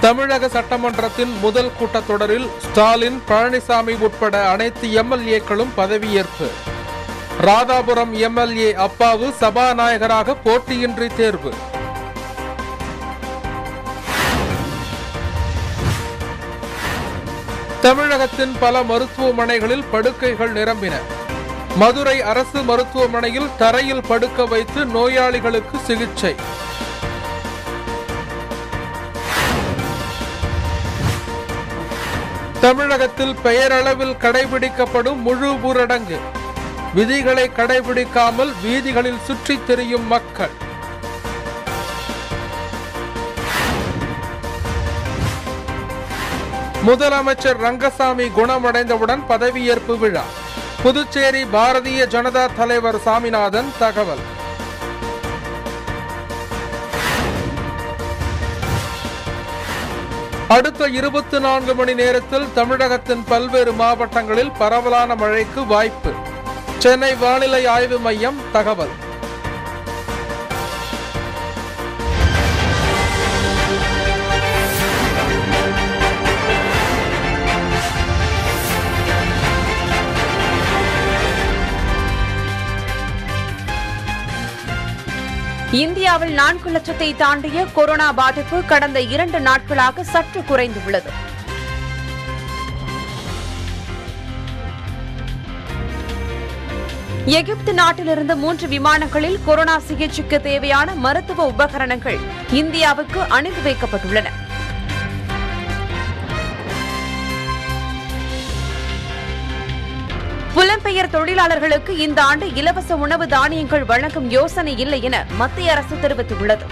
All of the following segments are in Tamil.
தமிழக சட்டமன்றத்தின் முதல் கூட்டத்தொடரில் ஸ்டாலின் பழனிசாமி உட்பட அனைத்து எம்எல்ஏக்களும் பதவியேற்பு. ராதாபுரம் எம்எல்ஏ அப்பாவு சபாநாயகராக போட்டியின்றி தேர்வு. தமிழகத்தின் பல மருத்துவமனைகளில் படுக்கைகள் நிரம்பின. மதுரை அரசு மருத்துவமனையில் தரையில் படுக்க வைத்து நோயாளிகளுக்கு சிகிச்சை. தமிழகத்தில் பெயரளவில் கடைபிடிக்கப்படும் முழு ஊரடங்கு. விதிகளை கடைபிடிக்காமல் வீதிகளில் சுற்றித் திரியும் மக்கள். முதலமைச்சர் ரங்கசாமி குணமடைந்தவுடன் பதவியேற்பு விழா. புதுச்சேரி பாரதிய ஜனதா தலைவர் சாமிநாதன் தகவல். அடுத்த இருபத்தி நான்கு மணி நேரத்தில் தமிழகத்தின் பல்வேறு மாவட்டங்களில் பரவலான மழைக்கு வாய்ப்பு. சென்னை வானிலை ஆய்வு மையம் தகவல். இந்தியாவில் நான்கு லட்சத்தை தாண்டிய கொரோனா பாதிப்பு கடந்த இரண்டு நாட்களாக சற்று குறைந்துள்ளது. எகிப்து நாட்டிலிருந்து மூன்று விமானங்களில் கொரோனா சிகிச்சைக்கு தேவையான மருத்துவ உபகரணங்கள் இந்தியாவுக்கு அனுப்பி வைக்கப்பட்டுள்ளன. புலம்பெயர் தொழிலாளர்களுக்கு இந்த ஆண்டு இலவச உணவு தானியங்கள் வழங்கும் யோசனை இல்லை என மத்திய அரசு தெரிவித்துள்ளது.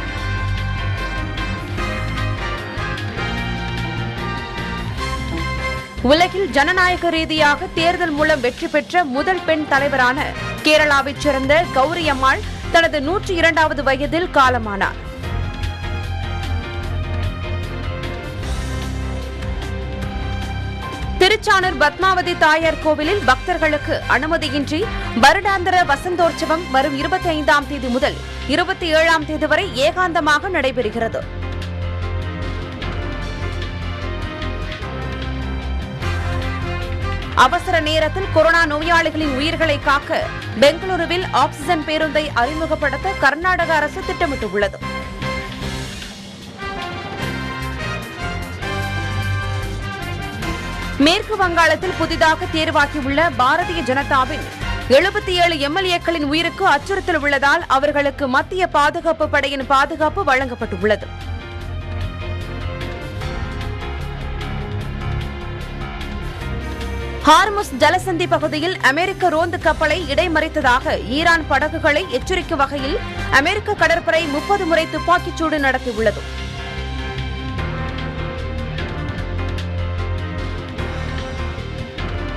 உலகில் ஜனநாயக ரீதியாக தேர்தல் மூலம் வெற்றி பெற்ற முதல் பெண் தலைவரான கேரளாவைச் சேர்ந்த கௌரி அம்மாள் தனது நூற்றி இரண்டாவது வயதில் காலமானார். திருச்சானூர் பத்மாவதி தாயார் கோவிலில் பக்தர்களுக்கு அனுமதியின்றி வருடாந்திர வசந்தோற்சவம் வரும் இருபத்தி ஐந்தாம் தேதி முதல் இருபத்தி ஏழாம் தேதி வரை ஏகாந்தமாக நடைபெறுகிறது. அவசர நேரத்தில் கொரோனா நோயாளிகளின் உயிர்களை காக்க பெங்களூருவில் ஆக்ஸிஜன் பேருந்தை அறிமுகப்படுத்த கர்நாடக அரசு திட்டமிட்டுள்ளது. மேற்கு வங்காளத்தில் புதிதாக தேர்வாகியுள்ள பாரதிய ஜனதாவின் எழுபத்தி ஏழு எம்எல்ஏக்களின் உயிருக்கு அச்சுறுத்தல் உள்ளதால் அவர்களுக்கு மத்திய பாதுகாப்பு படையின் பாதுகாப்பு வழங்கப்பட்டுள்ளது. ஹார்முஸ் ஜலசந்தி பகுதியில் அமெரிக்க ரோந்து கப்பலை இடைமறித்ததாக ஈரான் படகுகளை எச்சரிக்கும் வகையில் அமெரிக்க கடற்படை முப்பது முறை துப்பாக்கிச்சூடு நடத்தியுள்ளது.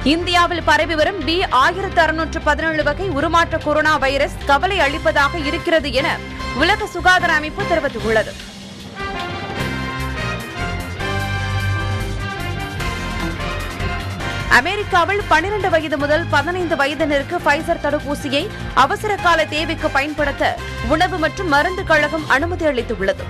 இந்தியாவில் பரவி வரும் பி ஆயிரத்து அறுநூற்று பதினேழு வகை உருமாற்ற கொரோனா வைரஸ் கவலை அளிப்பதாக இருக்கிறது என உலக சுகாதார அமைப்பு தெரிவித்துள்ளது. அமெரிக்காவில் பன்னிரண்டு வயது முதல் பதினைந்து வயதினருக்கு பைசர் தடுப்பூசியை அவசர கால தேவைக்கு பயன்படுத்த உணவு மற்றும் மருந்து கழகம் அனுமதி அளித்துள்ளது.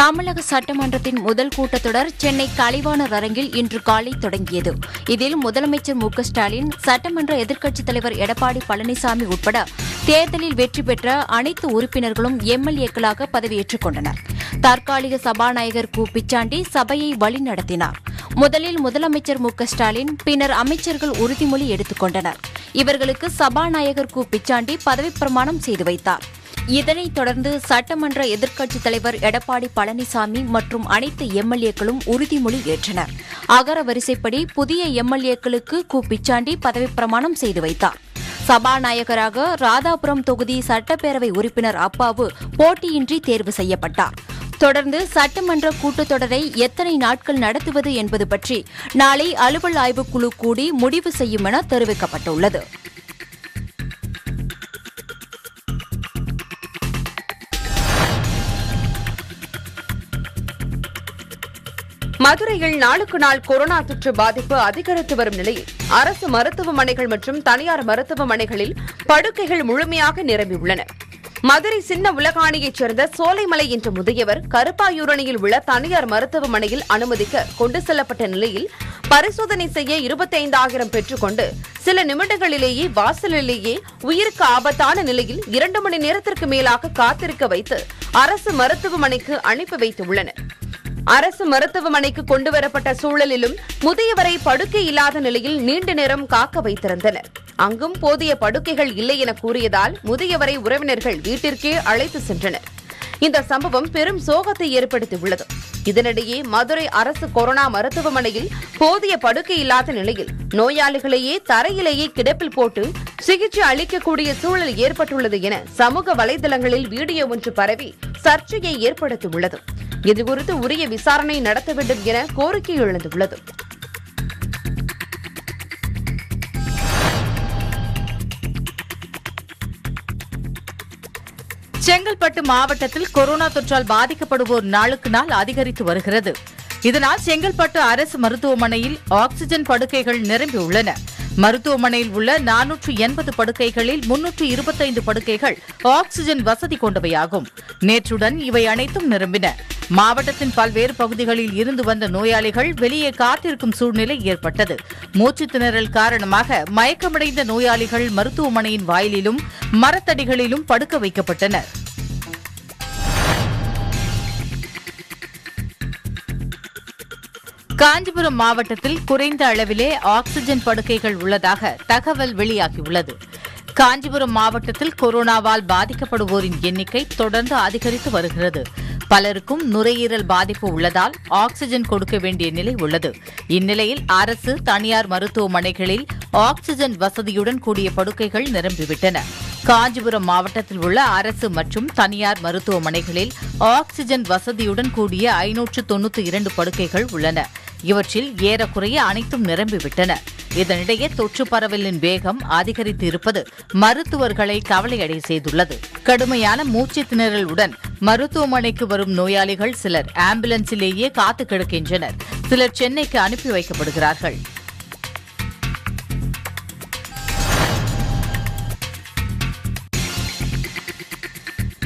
தமிழக சட்டமன்றத்தின் முதல் கூட்டத்தொடர் சென்னை கலைவாணர் அரங்கில் இன்று காலை தொடங்கியது. இதில் முதலமைச்சர் மு ஸ்டாலின் சட்டமன்ற எதிர்க்கட்சித் தலைவர் எடப்பாடி பழனிசாமி உட்பட தேர்தலில் வெற்றி பெற்ற அனைத்து உறுப்பினர்களும் எம்எல்ஏக்களாக பதவியேற்றுக் கொண்டனர். தற்காலிக சபாநாயகர் கு. பிச்சாண்டி சபையை வழிநடத்தினார். முதலில் முதலமைச்சர் மு ஸ்டாலின் பின்னர் அமைச்சர்கள் உறுதிமொழி எடுத்துக் கொண்டனர். இவர்களுக்கு சபாநாயகர் கு. பிச்சாண்டி பதவிப்பிரமாணம் செய்து வைத்தார். இதனைத் தொடர்ந்து சட்டமன்ற எதிர்க்கட்சித் தலைவர் எடப்பாடி பழனிசாமி மற்றும் அனைத்து எம்எல்ஏக்களும் உறுதிமொழி ஏற்றனர். அகர வரிசைப்படி புதிய எம்எல்ஏக்களுக்கு கு பிச்சாண்டி பதவிப்பிரமாணம் செய்து வைத்தார். சபாநாயகராக ராதாபுரம் தொகுதி சட்டப்பேரவை உறுப்பினர் அப்பாவு போட்டியின்றி தேர்வு செய்யப்பட்டார். தொடர்ந்து சட்டமன்ற கூட்டத்தொடரை எத்தனை நாட்கள் நடத்துவது என்பது பற்றி நாளை அலுவல் ஆய்வுக்குழு கூடி முடிவு செய்யும் என தெரிவிக்கப்பட்டுள்ளது. மதுரையில் நாளுக்கு நாள் கொரோனா தொற்று பாதிப்பு அதிகரித்து வரும் நிலையில் அரசு மருத்துவமனைகள் மற்றும் தனியார் மருத்துவமனைகளில் படுக்கைகள் முழுமையாக நிரம்பியுள்ளன மதுரை சின்ன உலகாணியைச் சேர்ந்த சோலைமலை என்ற முதியவர் கருப்பாயூரணியில் உள்ள தனியார் மருத்துவமனையில் அனுமதிக்க கொண்டு செல்லப்பட்ட நிலையில் பரிசோதனை செய்ய இருபத்தைந்தாயிரம் பெற்றுக்கொண்டு சில நிமிடங்களிலேயே வாசலிலேயே உயிருக்கு ஆபத்தான நிலையில் இரண்டு மணி நேரத்திற்கு மேலாக காத்திருக்க வைத்து அரசு மருத்துவமனைக்கு அனுப்பி வைத்துள்ளனர் அரசு மருத்துவமனைக்கு கொண்டு வரப்பட்ட சூழலிலும் முதியவரை படுக்கை இல்லாத நிலையில் நீண்ட நேரம் காக்க வைத்திருந்தனர். அங்கும் போதிய படுக்கைகள் இல்லை என கூறியதால் முதியவரை உறவினர்கள் வீட்டிற்கே அழைத்து சென்றனர். இந்த சம்பவம் பெரும் சோகத்தை ஏற்படுத்தியுள்ளது. இதனிடையே மதுரை அரசு கொரோனா மருத்துவமனையில் போதிய படுக்கை இல்லாத நிலையில் நோயாளிகளையே தரையிலேயே கிடப்பில் போட்டு சிகிச்சை அளிக்கக்கூடிய சூழல் ஏற்பட்டுள்ளது என சமூக வலைதளங்களில் வீடியோ ஒன்று பரவி சர்ச்சையை ஏற்படுத்தியுள்ளது. இதுகுறித்து உரிய விசாரணை நடத்த வேண்டும் என கோரிக்கை எழுந்துள்ளது. செங்கல்பட்டு மாவட்டத்தில் கொரோனா தொற்றால் பாதிக்கப்படுவோர் நாளுக்கு நாள் அதிகரித்து வருகிறது. இதனால் செங்கல்பட்டு அரசு மருத்துவமனையில் ஆக்ஸிஜன் படுக்கைகள் நிரம்பியுள்ளன மருத்துவமனையில் உள்ள நானூற்று எண்பது படுக்கைகளில் முன்னூற்று இருபத்தைந்து படுக்கைகள் ஆக்ஸிஜன் வசதி கொண்டவையாகும். நேற்றுடன் இவை அனைத்தும் நிரம்பின. மாவட்டத்தின் பல்வேறு பகுதிகளில் இருந்து வந்த நோயாளிகள் வெளியே காத்திருக்கும் சூழ்நிலை ஏற்பட்டது. மூச்சுத் திணறல் காரணமாக மயக்கமடைந்த நோயாளிகள் மருத்துவமனையின் வாயிலிலும் மரத்தடிகளிலும் படுக்க வைக்கப்பட்டனர். காஞ்சிபுரம் மாவட்டத்தில் குறைந்த அளவிலே ஆக்ஸிஜன் படுக்கைகள் உள்ளதாக தகவல் வெளியாகியுள்ளது. காஞ்சிபுரம் மாவட்டத்தில் கொரோனாவால் பாதிக்கப்படுவோரின் எண்ணிக்கை தொடர்ந்து அதிகரித்து வருகிறது. பலருக்கும் நுரையீரல் பாதிப்பு உள்ளதால் ஆக்ஸிஜன் கொடுக்க வேண்டிய நிலை உள்ளது. இந்நிலையில் அரசு தனியார் மருத்துவமனைகளில் ஆக்ஸிஜன் வசதியுடன் கூடிய படுக்கைகள் நிரம்பிவிட்டன. காஞ்சிபுரம் மாவட்டத்தில் உள்ள அரசு மற்றும் தனியார் மருத்துவமனைகளில் ஆக்ஸிஜன் வசதியுடன் கூடிய ஐநூற்று தொன்னூத்தி இரண்டு படுக்கைகள் உள்ளன. இவற்றில் ஏறக்குறைய அனைத்தும் நிரம்பிவிட்டன. இதனிடையே தொற்று பரவலின் வேகம் அதிகரித்து இருப்பது மருத்துவர்களை கவலையடை செய்துள்ளது. கடுமையான மூச்சு திணறலுடன் மருத்துவமனைக்கு வரும் நோயாளிகள் சிலர் ஆம்புலன்ஸிலேயே காத்து கிடக்கின்றனர். சிலர் சென்னைக்கு அனுப்பி வைக்கப்படுகிறார்கள்.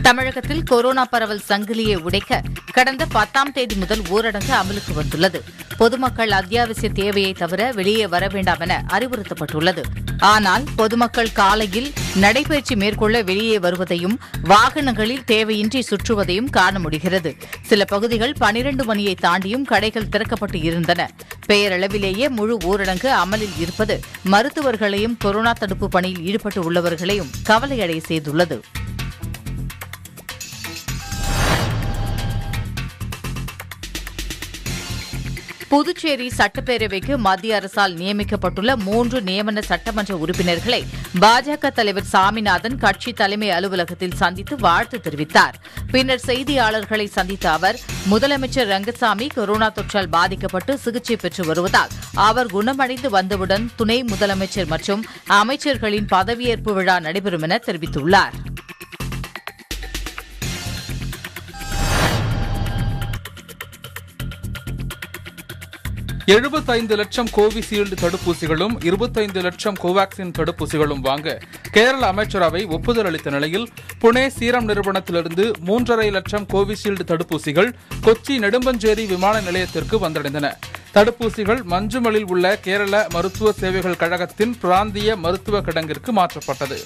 தமிழகத்தில் கொரோனா பரவல் சங்கிலியை உடைக்க கடந்த பத்தாம் தேதி முதல் ஊரடங்கு அமலுக்கு வந்துள்ளது. பொதுமக்கள் அத்தியாவசிய தேவையை தவிர வெளியே வர வேண்டாம் என அறிவுறுத்தப்பட்டுள்ளது. ஆனால் பொதுமக்கள் காலையில் நடைபயிற்சி மேற்கொள்ள வெளியே வருவதையும் வாகனங்களில் தேவையின்றி சுற்றுவதையும் காண முடிகிறது. சில பகுதிகள் பனிரண்டு மணியை தாண்டியும் கடைகள் திறக்கப்பட்டு இருந்தன. பெயரளவிலேயே முழு ஊரடங்கு அமலில் இருப்பது மருத்துவர்களையும் கொரோனா தடுப்பு பணியில் ஈடுபட்டு உள்ளவர்களையும் கவலையடை செய்துள்ளது. புதுச்சேரி சட்டப்பேரவைக்கு மத்திய அரசால் நியமிக்கப்பட்டுள்ள மூன்று நியமன சட்டமன்ற உறுப்பினர்களை பாஜக தலைவர் சாமிநாதன் கட்சி தலைமை அலுவலகத்தில் சந்தித்து வாழ்த்து தெரிவித்தார். பின்னர் செய்தியாளர்களை சந்தித்த அவர் முதலமைச்சர் ரங்கசாமி கொரோனா தொற்றால் பாதிக்கப்பட்டு சிகிச்சை பெற்று வருவதால் அவர் குணமடைந்து வந்தவுடன் துணை முதலமைச்சர் மற்றும் அமைச்சர்களின் பதவியேற்பு விழா நடைபெறும் என தெரிவித்துள்ளார். எழுபத்தைந்து லட்சம் கோவிஷீல்டு தடுப்பூசிகளும் இருபத்தைந்து லட்சம் கோவாக்சின் தடுப்பூசிகளும் வாங்க கேரள அமைச்சரவை ஒப்புதல் அளித்த நிலையில் புனே சீரம் நிறுவனத்திலிருந்து மூன்றரை லட்சம் கோவிஷீல்டு தடுப்பூசிகள் கொச்சி நெடும்பஞ்சேரி விமான நிலையத்திற்கு வந்தடைந்தன. தடுப்பூசிகள் மஞ்சுமலில் உள்ள கேரள மருத்துவ சேவைகள் கழகத்தின் பிராந்திய மருத்துவ கிடங்கிற்கு மாற்றப்பட்டது.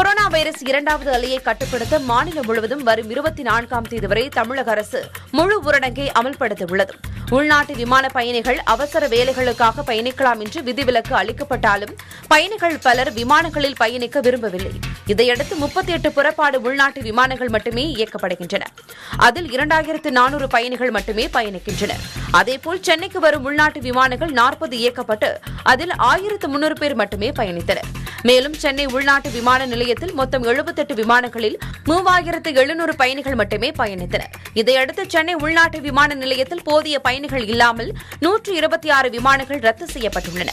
கொரோனா வைரஸ் இரண்டாவது அலையை கட்டுப்படுத்த மாநிலம் முழுவதும் வரும் இருபத்தி நான்காம் தேதி வரை தமிழக அரசு முழு ஊரடங்கை அமல்படுத்த உள்ளது உள்நாட்டு விமான பயணிகள் அவசர வேலைகளுக்காக பயணிக்கலாம் என்று விதிவிலக்கு அளிக்கப்பட்டாலும் பயணிகள் பலர் விமானங்களில் பயணிக்க விரும்பவில்லை. இதையடுத்து முப்பத்தி எட்டு புறப்பாடு உள்நாட்டு விமானங்கள் மட்டுமே இயக்கப்படுகின்றன. அதில் இரண்டாயிரத்து நானூறு பயணிகள் மட்டுமே பயணிக்கின்றனர். அதேபோல் சென்னைக்கு வரும் உள்நாட்டு விமானங்கள் நாற்பது இயக்கப்பட்டு அதில் ஆயிரத்து முன்னூறு பேர் மட்டுமே பயணித்தனர். மேலும் சென்னை உள்நாட்டு விமான நிலையத்தில் மொத்தம் எழுபத்தெட்டு விமானங்களில் மூவாயிரத்து எழுநூறு பயணிகள் மட்டுமே பயணித்தனர். இதையடுத்து சென்னை உள்நாட்டு விமான நிலையத்தில் போதிய பயணிகள் இல்லாமல் நூற்று இருபத்தி ஆறு விமானங்கள் ரத்து செய்யப்பட்டுள்ளன.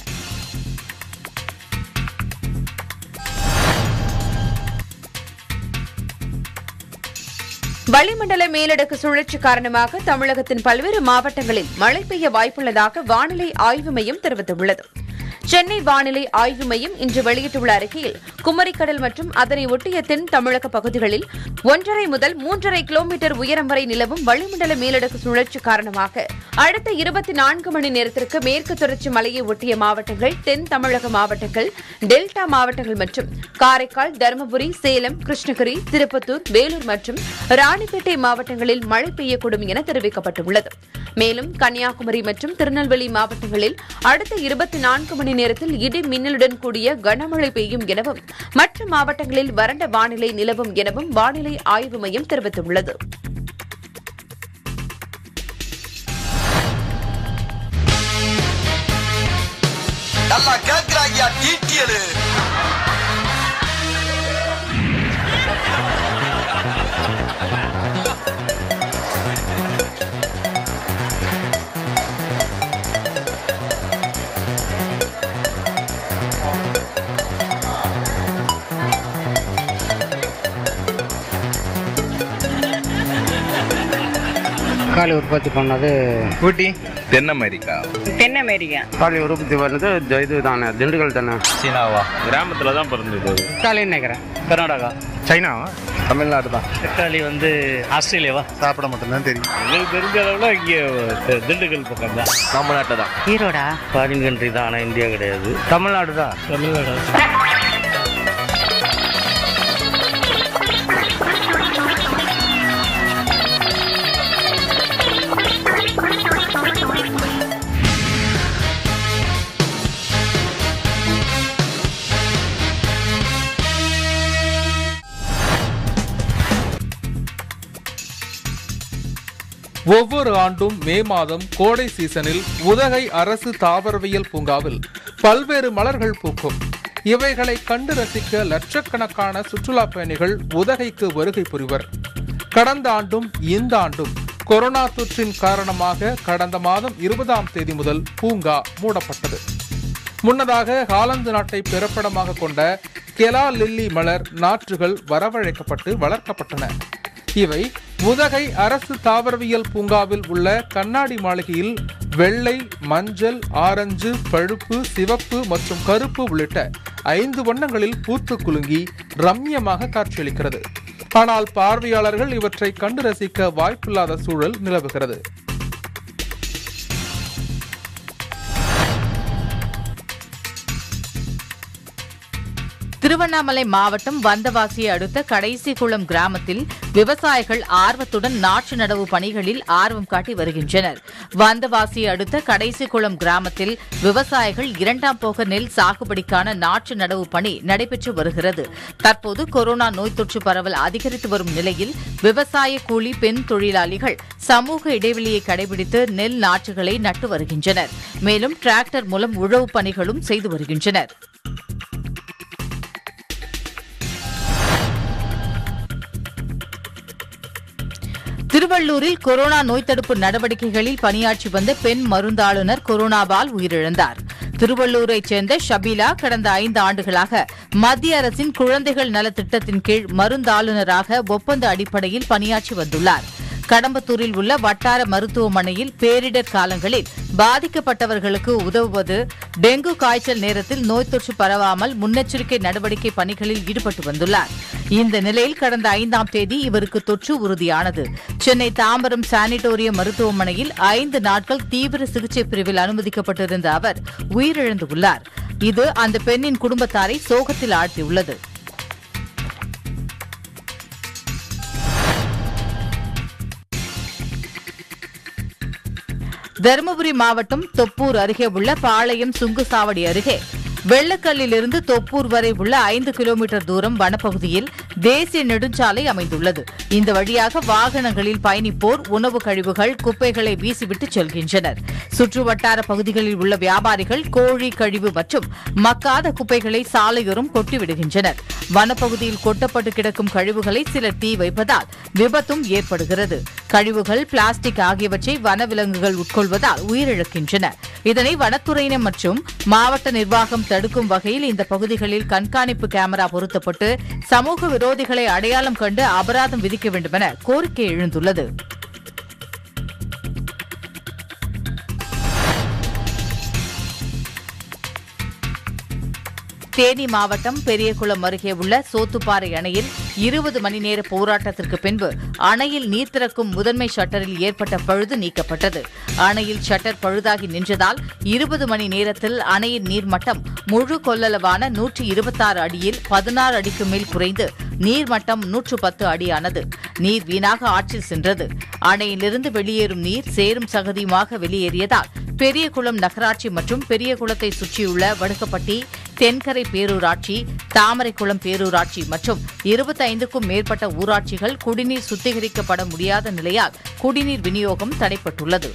வளிமண்டல மேலடுக்கு சுழற்சி காரணமாக தமிழகத்தின் பல்வேறு மாவட்டங்களில் மழை பெய்ய வாய்ப்புள்ளதாக வானிலை ஆய்வு மையம் தெரிவித்துள்ளது. சென்னை வானிலை ஆய்வு மையம் இன்று வெளியிட்டுள்ள அறிக்கையில் குமரிக்கடல் மற்றும் அதனை ஒட்டிய தென் தமிழக பகுதிகளில் ஒன்றரை முதல் மூன்றரை கிலோமீட்டர் உயரம் வரை நிலவும் வளிமண்டல மேலடுக்கு சுழற்சி காரணமாக அடுத்த இருபத்தி நான்கு மணி நேரத்திற்கு மேற்கு தொடர்ச்சி மலையை ஒட்டிய மாவட்டங்கள் தென் தமிழக மாவட்டங்கள் டெல்டா மாவட்டங்கள் மற்றும் காரைக்கால் தருமபுரி சேலம் கிருஷ்ணகிரி திருப்பத்தூர் வேலூர் மற்றும் ராணிப்பேட்டை மாவட்டங்களில் மழை பெய்யக்கூடும் என தெரிவிக்கப்பட்டுள்ளது. மேலும் கன்னியாகுமரி மற்றும் திருநெல்வேலி மாவட்டங்களில் அடுத்த இருபத்தி நான்கு மணி நேரத்தில் இடி மின்னலுடன் கூடிய கனமழை பெய்யும் எனவும் மற்ற மாவட்டங்களில் வறண்ட வானிலை நிலவும் எனவும் வானிலை ஆய்வு மையம் தெரிவித்துள்ளது. நல்லா கேட்கிறாங்க தக்காளி உற்பத்தி பண்ணது ஊட்டி. தென் அமெரிக்கா. தென் அமெரிக்கா. தக்காளி உற்பத்தி பண்ணது இது- தானே திண்டுக்கல் தானே. சீனாவா? கிராமத்தில் தான் பிறந்தது. தக்காளின்னு நினைக்கிறேன் கர்நாடகா. சைனாவா? தமிழ்நாடு தான். தக்காளி வந்து ஆஸ்திரேலியாவா? சாப்பிட மட்டும்தான் தெரியும். எங்களுக்கு தெரிஞ்ச அளவில் இங்கே திண்டுக்கல் பக்கம் தான். தமிழ்நாட்டில் தான். ஈரோடா? ஃபாரின் கண்ட்ரி தான் ஆனால் இந்தியா கிடையாது. தமிழ்நாடு தான். தமிழ்நாடு ஒவ்வொரு ஆண்டும் மே மாதம் கோடை சீசனில் உதகை அரசு தாவரவியல் பூங்காவில் பல்வேறு மலர்கள் பூக்கும். இவைகளை கண்டு ரசிக்க லட்சக்கணக்கான சுற்றுலா பயணிகள் உதகைக்கு வருகை புரிவர். கடந்த ஆண்டும் இந்த ஆண்டும் கொரோனா தொற்றின் காரணமாக கடந்த மாதம் இருபதாம் தேதி முதல் பூங்கா மூடப்பட்டது. முன்னதாக ஹாலந்து நாட்டை பிறப்பிடமாக கொண்ட கெலா லில்லி மலர் நாற்றுகள் வரவழைக்கப்பட்டு வளர்க்கப்பட்டன. இவை உதகை அரசு தாவரவியல் பூங்காவில் உள்ள கண்ணாடி மாளிகையில் வெள்ளை மஞ்சள் ஆரஞ்சு பழுப்பு சிவப்பு மற்றும் கருப்பு உள்ளிட்ட ஐந்து வண்ணங்களில் பூத்து குலுங்கி ரம்யமாக காட்சியளிக்கிறது. ஆனால் பார்வையாளர்கள் இவற்றை கண்டு ரசிக்க வாய்ப்பில்லாத சூழல் நிலவுகிறது. திருவண்ணாமலை மாவட்டம் வந்தவாசியை அடுத்த கடைசிகுளம் கிராமத்தில் விவசாயிகள் ஆர்வத்துடன் நாற்று நடவு பணிகளில் ஆர்வம் காட்டி வருகின்றனர். வந்தவாசியை அடுத்த கடைசிகுளம் கிராமத்தில் விவசாயிகள் இரண்டாம் போக நெல் சாகுபடிக்கான நாற்று நடவு பணி நடைபெற்று வருகிறது. தற்போது கொரோனா நோய் தொற்று பரவல் அதிகரித்து வரும் நிலையில் விவசாய கூலி பெண் தொழிலாளிகள் சமூக இடைவெளியை கடைபிடித்து நெல் நாற்றுகளை நட்டு வருகின்றனர். மேலும் டிராக்டர் மூலம் உழவு பணிகளும் செய்து வருகின்றனர். திருவள்ளூரில் கொரோனா நோய் தடுப்பு நடவடிக்கைகளில் பணியாற்றி வந்த பெண் மருந்தாளுநர் கொரோனாவால் உயிரிழந்தார். திருவள்ளூரைச் சேர்ந்த ஷபீலா கடந்த ஐந்து ஆண்டுகளாக மத்திய அரசின் குழந்தைகள் நலத்திட்டத்தின் கீழ் மருந்தாளுநராக ஒப்பந்த அடிப்படையில் பணியாற்றி வந்துள்ளார். கடம்பத்தூரில் உள்ள வட்டார மருத்துவமனையில் பேரிடர் காலங்களில் பாதிக்கப்பட்டவர்களுக்கு உதவுவது டெங்கு காய்ச்சல் நேரத்தில் நோய் தொற்று பரவாமல் முன்னெச்சரிக்கை நடவடிக்கை பணிகளில் ஈடுபட்டு வந்துள்ளார். இந்த நிலையில் கடந்த ஐந்தாம் தேதி இவருக்கு தொற்று உறுதியானது. சென்னை தாம்பரம் சானிட்டோரியம் மருத்துவமனையில் ஐந்து நாட்கள் தீவிர சிகிச்சை பிரிவில் அனுமதிக்கப்பட்டிருந்த அவர் உயிரிழந்துள்ளார். இது அந்த பெண்ணின் குடும்பத்தாரை சோகத்தில் ஆழ்த்தியுள்ளது. தருமபுரி மாவட்டம் தொப்பூர் அருகே உள்ள பாளையம் சுங்குசாவடி அருகே வெள்ளக்கல்லிலிருந்து தொப்பூர் வரை உள்ள ஐந்து கிலோமீட்டர் தூரம் வனப்பகுதியில் தேசிய நெடுஞ்சாலை அமைந்துள்ளது. இந்த வழியாக வாகனங்களில் பயணிப்போர் உணவு கழிவுகள் குப்பைகளை வீசிவிட்டு செல்கின்றனர். சுற்றுவட்டார பகுதிகளில் உள்ள வியாபாரிகள் கோழி கழிவு மற்றும் மக்காத குப்பைகளை சாலையோரம் கொட்டிவிடுகின்றனர். வனப்பகுதியில் கொட்டப்பட்டு கிடக்கும் கழிவுகளை சிலர் தீ வைப்பதால் விபத்தும் ஏற்படுகிறது. கழிவுகள் பிளாஸ்டிக் ஆகியவற்றை வனவிலங்குகள் உட்கொள்வதால் உயிரிழக்கின்றன இதனை வனத்துறையினர் மற்றும் மாவட்ட நிர்வாகம் தடுக்கும் வகையில் இந்த பகுதிகளில் கண்காணிப்பு கேமரா பொருத்தப்பட்டு சமூக விரோதிகளை அடையாளம் கண்டு அபராதம் விதிக்க வேண்டுமென கோரிக்கை எழுந்துள்ளது. தேனி மாவட்டம் பெரியகுளம் அருகே உள்ள சோத்துப்பாறை அணையில் இருபது மணி நேர போராட்டத்திற்கு பின்பு அணையில் நீர் திறக்கும் முதன்மை ஷட்டரில் ஏற்பட்ட பழுது நீக்கப்பட்டது. அணையில் ஷட்டர் பழுதாகி நின்றதால் இருபது மணி நேரத்தில் அணையின் நீர்மட்டம் முழு கொள்ளளவான நூற்றி இருபத்தாறு அடியில் பதினாறு அடிக்கு மேல் குறைந்து நீர்மட்டம் நூற்று பத்து அடியானது. நீர் வீணாக ஆற்றில் சென்றது. அணையிலிருந்து வெளியேறும் நீர் சேரும் சகதியுமாக வெளியேறியதால் பெரியகுளம் நகராட்சி மற்றும் பெரியகுளத்தை சுற்றியுள்ள வடுக்கப்பட்டி தென்கரை பேரூராட்சி தாமரைக்குளம் பேரூராட்சி மற்றும் இருபத்தைந்துக்கும் மேற்பட்ட ஊராட்சிகள் குடிநீர் சுத்திகரிக்கப்பட முடியாத நிலையால் குடிநீர் விநியோகம் தடைப்பட்டுள்ளது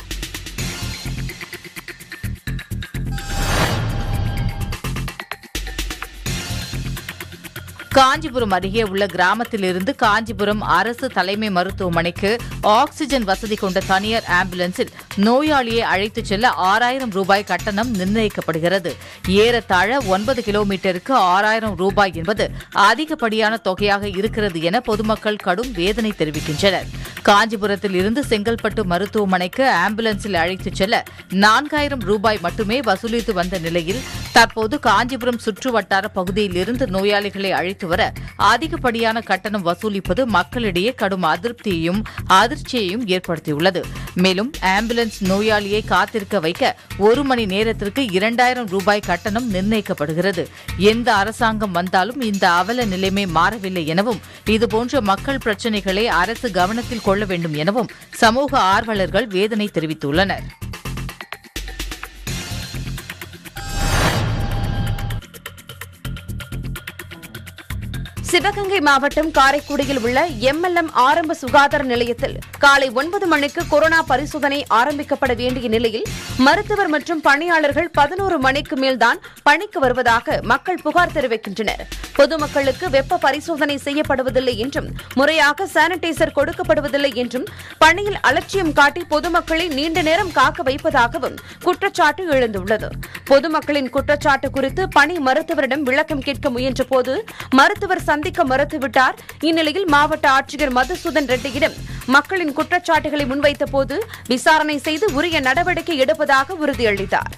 காஞ்சிபுரம் அருகே உள்ள கிராமத்திலிருந்து காஞ்சிபுரம் அரசு தலைமை மருத்துவமனைக்கு ஆக்ஸிஜன் வசதி கொண்ட தனியார் ஆம்புலன்ஸில் நோயாளியை அழைத்துச் செல்ல ஆறாயிரம் ரூபாய் கட்டணம் நிர்ணயிக்கப்படுகிறது. ஏறத்தாழ ஒன்பது கிலோமீட்டருக்கு ஆறாயிரம் ரூபாய் என்பது அதிகப்படியான தொகையாக இருக்கிறது என பொதுமக்கள் கடும் வேதனை தெரிவிக்கின்றனர். காஞ்சிபுரத்தில் இருந்து செங்கல்பட்டு மருத்துவமனைக்கு ஆம்புலன்ஸில் அழைத்துச் செல்ல நான்காயிரம் ரூபாய் மட்டுமே வசூலித்து வந்த நிலையில் தற்போது காஞ்சிபுரம் சுற்றுவட்டார பகுதியில் இருந்து நோயாளிகளை அழைத்து வர அதிகப்படியான கட்டணம் வசூலிப்பது மக்களிடையே கடும் அதிருப்தியையும் அதிர்ச்சியையும் ஏற்படுத்தியுள்ளது. மேலும் ஆம்புலன்ஸ் நோயாளியை காத்திருக்க வைக்க ஒரு மணி நேரத்திற்கு இரண்டாயிரம் ரூபாய் கட்டணம் நிர்ணயிக்கப்படுகிறது. எந்த அரசாங்கம் வந்தாலும் இந்த அவல நிலைமை மாறவில்லை எனவும் இதுபோன்ற மக்கள் பிரச்சினைகளை அரசு கவனத்தில் கொள்ள வேண்டும் எனவும் சமூக ஆர்வலர்கள் வேதனை தெரிவித்துள்ளனர். சிவகங்கை மாவட்டம் காரைக்குடியில் உள்ள எம்எல்எம் ஆரம்ப சுகாதார நிலையத்தில் காலை ஒன்பது மணிக்கு கொரோனா பரிசோதனை ஆரம்பிக்கப்பட வேண்டிய நிலையில் மருத்துவர் மற்றும் பணியாளர்கள் பதினோரு மணிக்கு மேல்தான் பணிக்கு வருவதாக மக்கள் புகார் தெரிவிக்கின்றனர். பொதுமக்களுக்கு வெப்ப பரிசோதனை செய்யப்படுவதில்லை என்றும் முறையாக சானிடைசர் கொடுக்கப்படுவதில்லை என்றும் பணியில் அலட்சியம் காட்டி பொதுமக்களை நீண்ட நேரம் காக்க வைப்பதாகவும் குற்றச்சாட்டு எழுந்துள்ளது. பொதுமக்களின் குற்றச்சாட்டு குறித்து பணி மருத்துவரிடம் விளக்கம் கேட்க முயன்றபோது மருத்துவர் சந்த சந்திக்க மறுத்துவிட்டார். இந்நிலையில் மாவட்ட ஆட்சியர் மதுசூதன் ரெட்டியிடம் மக்களின் குற்றச்சாட்டுகளை முன்வைத்த போது விசாரணை செய்து உரிய நடவடிக்கை எடுப்பதாக உறுதியளித்தார்.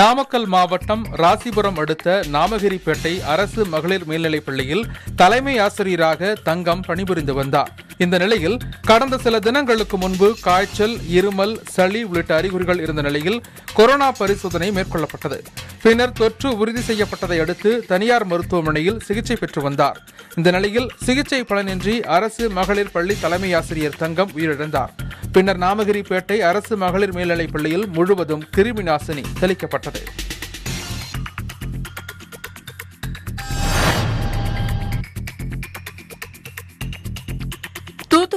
நாமக்கல் மாவட்டம் ராசிபுரம் அடுத்த நாமகிரிப்பேட்டை அரசு மகளிர் மேல்நிலைப் பள்ளியில் தலைமை ஆசிரியராக தங்கம் பணிபுரிந்து வந்தார். இந்த நிலையில் கடந்த சில தினங்களுக்கு முன்பு காய்ச்சல் இருமல் சளி உள்ளிட்ட அறிகுறிகள் இருந்த நிலையில் கொரோனா பரிசோதனை மேற்கொள்ளப்பட்டது. பின்னர் தொற்று உறுதி செய்யப்பட்டதை அடுத்து தனியார் மருத்துவமனையில் சிகிச்சை பெற்று வந்தார். இந்த நிலையில் சிகிச்சை பலனின்றி அரசு மகளிர் பள்ளி தலைமை ஆசிரியர் தங்கம் உயிரிழந்தார். பின்னர் நாமகிரிப்பேட்டை அரசு மகளிர் மேல்நிலைப் பள்ளியில் முழுவதும் கிருமி நாசினி தெளிக்கப்பட்டது.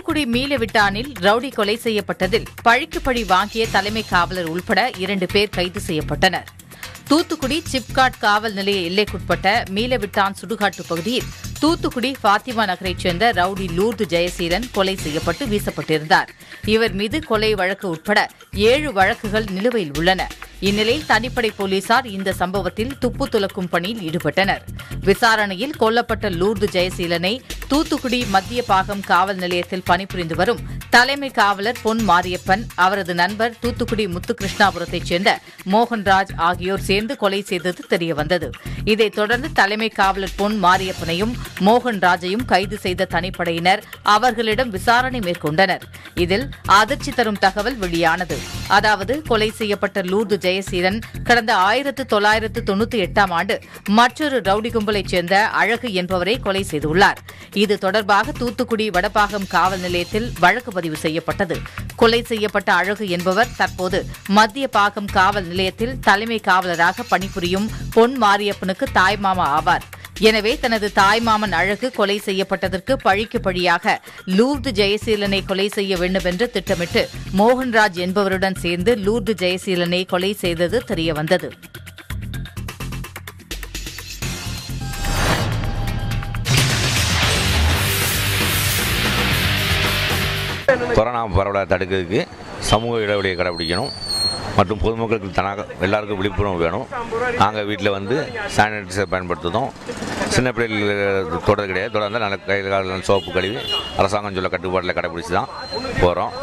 தூத்துக்குடி மீளவிட்டானில் ரவுடி கொலை செய்யப்பட்டதில் பழிக்கு பழி வாங்கிய தலைமை காவலர் உள்பட இரண்டு பேர் கைது செய்யப்பட்டனர். தூத்துக்குடி சிப்காட் காவல் நிலைய எல்லைக்குட்பட்ட மீளவிட்டான் சுடுகாட்டு பகுதியில் தூத்துக்குடி ஃபாத்திமா நகரைச் சேர்ந்த ரவுடி லூர்து ஜெயசீலன் கொலை செய்யப்பட்டு வீசப்பட்டிருந்தார். இவர் மீது கொலை வழக்கு உட்பட ஏழு வழக்குகள் நிலுவையில் உள்ளன. இந்நிலையில் தனிப்படை போலீசார் இந்த சம்பவத்தில் துப்பு துலக்கும் பணியில் ஈடுபட்டனர். விசாரணையில் கொல்லப்பட்ட லூர்து ஜெயசீலனை தூத்துக்குடி மத்திய பாகம் காவல் நிலையத்தில் பணிபுரிந்து வரும் தலைமை காவலர் பொன் மாரியப்பன் அவரது நண்பர் தூத்துக்குடி முத்துகிருஷ்ணாபுரத்தைச் சேர்ந்த மோகன்ராஜ் ஆகியோர் சேர்ந்து கொலை செய்தது தெரியவந்தது. இதைத் தொடர்ந்து தலைமை காவலர் பொன் மாரியப்பனையும் மோகன்ராஜையும் கைது செய்த தனிப்படையினர் அவர்களிடம் விசாரணை மேற்கொண்டனர். இதில் அதிர்ச்சி தரும் தகவல் வெளியானது. அதாவது கொலை செய்யப்பட்ட லூர்து ஜெயசீலன் கடந்த ஆயிரத்து தொள்ளாயிரத்து தொன்னூத்தி எட்டாம் ஆண்டு மற்றொரு ரவுடி கும்பலைச் சேர்ந்த அழகு என்பவரை கொலை செய்துள்ளார். இது தொடர்பாக தூத்துக்குடி வடபாகம் காவல் நிலையத்தில் வழக்கு பதிவு செய்யப்பட்டது. கொலை செய்யப்பட்ட அழகு என்பவர் தற்போது மத்திய பாகம் காவல் நிலையத்தில் தலைமை காவலராக பணிபுரியும் பொன் மாரியப்பனுக்கு தாய்மாமா ஆவார். எனவே தனது தாய்மாமன் அழகு கொலை செய்யப்பட்டதற்கு பழிக்கு பழியாக லூர்து ஜெயசீலனை கொலை செய்ய வேண்டும் என்று திட்டமிட்டு மோகன்ராஜ் என்பவருடன் சேர்ந்து லூர்து ஜெயசீலனை கொலை செய்தது தெரியவந்தது. கொரோனா பரவலை தடுக்கிறதுக்கு சமூக இடைவெளியை கடைபிடிக்கணும். மற்றும் பொதுமக்களுக்கு தனாக எல்லாருக்கும் விழிப்புணர்வு வேணும். நாங்கள் வீட்டில் வந்து சானிடைசர் பயன்படுத்துகிறோம் சின்ன பிள்ளைகள் தொடர் கிடையாது. தொடர்ந்து நல்ல கையில் கால சோப்பு கழுவி அரசாங்கம் சொல்ல கட்டுப்பாட்டில் கடைபிடிச்சி தான் போகிறோம்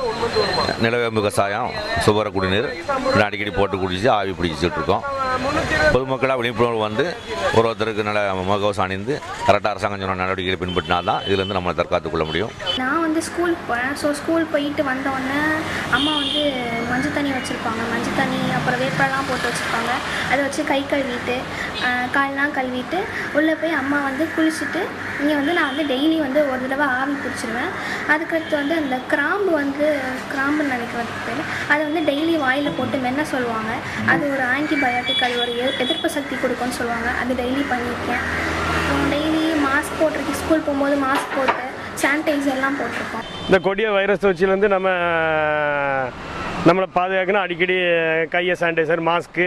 நிலவேம்பு கசாயம் சுவர குடிநீர் அடிக்கடி போட்டு குடிச்சு ஆவி பிடிச்சிட்டு இருக்கோம். பொதுமக்களாக விழிப்புணர்வு வந்து ஒரு ஒருத்தருக்கு நல்ல முகவசம் அணிந்து கரெக்டாக அரசாங்கம் சொன்ன நடவடிக்கைகளை பின்பற்றினா தான் இதுலேருந்து நம்மளை தற்காத்துக் கொள்ள முடியும். நான் வந்து ஸ்கூலுக்கு போகிறேன் ஸோ ஸ்கூல் போயிட்டு வந்தோடனே அம்மா வந்து மஞ்சள் தண்ணி வச்சுருப்பாங்க. மஞ்சள் தண்ணி அப்புறம் வேப்பெல்லாம் போட்டு வச்சுருப்பாங்க. அதை வச்சு கை கழுவிட்டு கால்லாம் கழுவிட்டு உள்ளே போய் அம்மா வந்து குளிச்சுட்டு இங்கே வந்து நான் வந்து டெய்லி வந்து ஒரு தடவை ஆவி பிடிச்சிருவேன். அதுக்கடுத்து வந்து அந்த கிராம்பு வந்து கிராம்புன்னு நினைக்கிறேன் பேர் அதை வந்து டெய்லி வாயில் போட்டு மென்ன சொல்லுவாங்க? அது ஒரு ஆன்டிபயோட்டிக் அது ஒரு எதிர்ப்பு சக்தி கொடுக்கும்னு சொல்லுவாங்க. அது டெய்லி பண்ணியிருக்கேன். அப்புறம் டெய்லி மாஸ்க் போட்டிருக்கு ஸ்கூல் போகும்போது மாஸ்க் போட்டு சானிடைசர்லாம் போட்டிருக்கோம். இந்த கொடிய வைரஸ் தொற்றிலேருந்து நம்ம நம்மளை பாதுகாக்கணும். அடிக்கடி கையை சானிடைசர் மாஸ்க்கு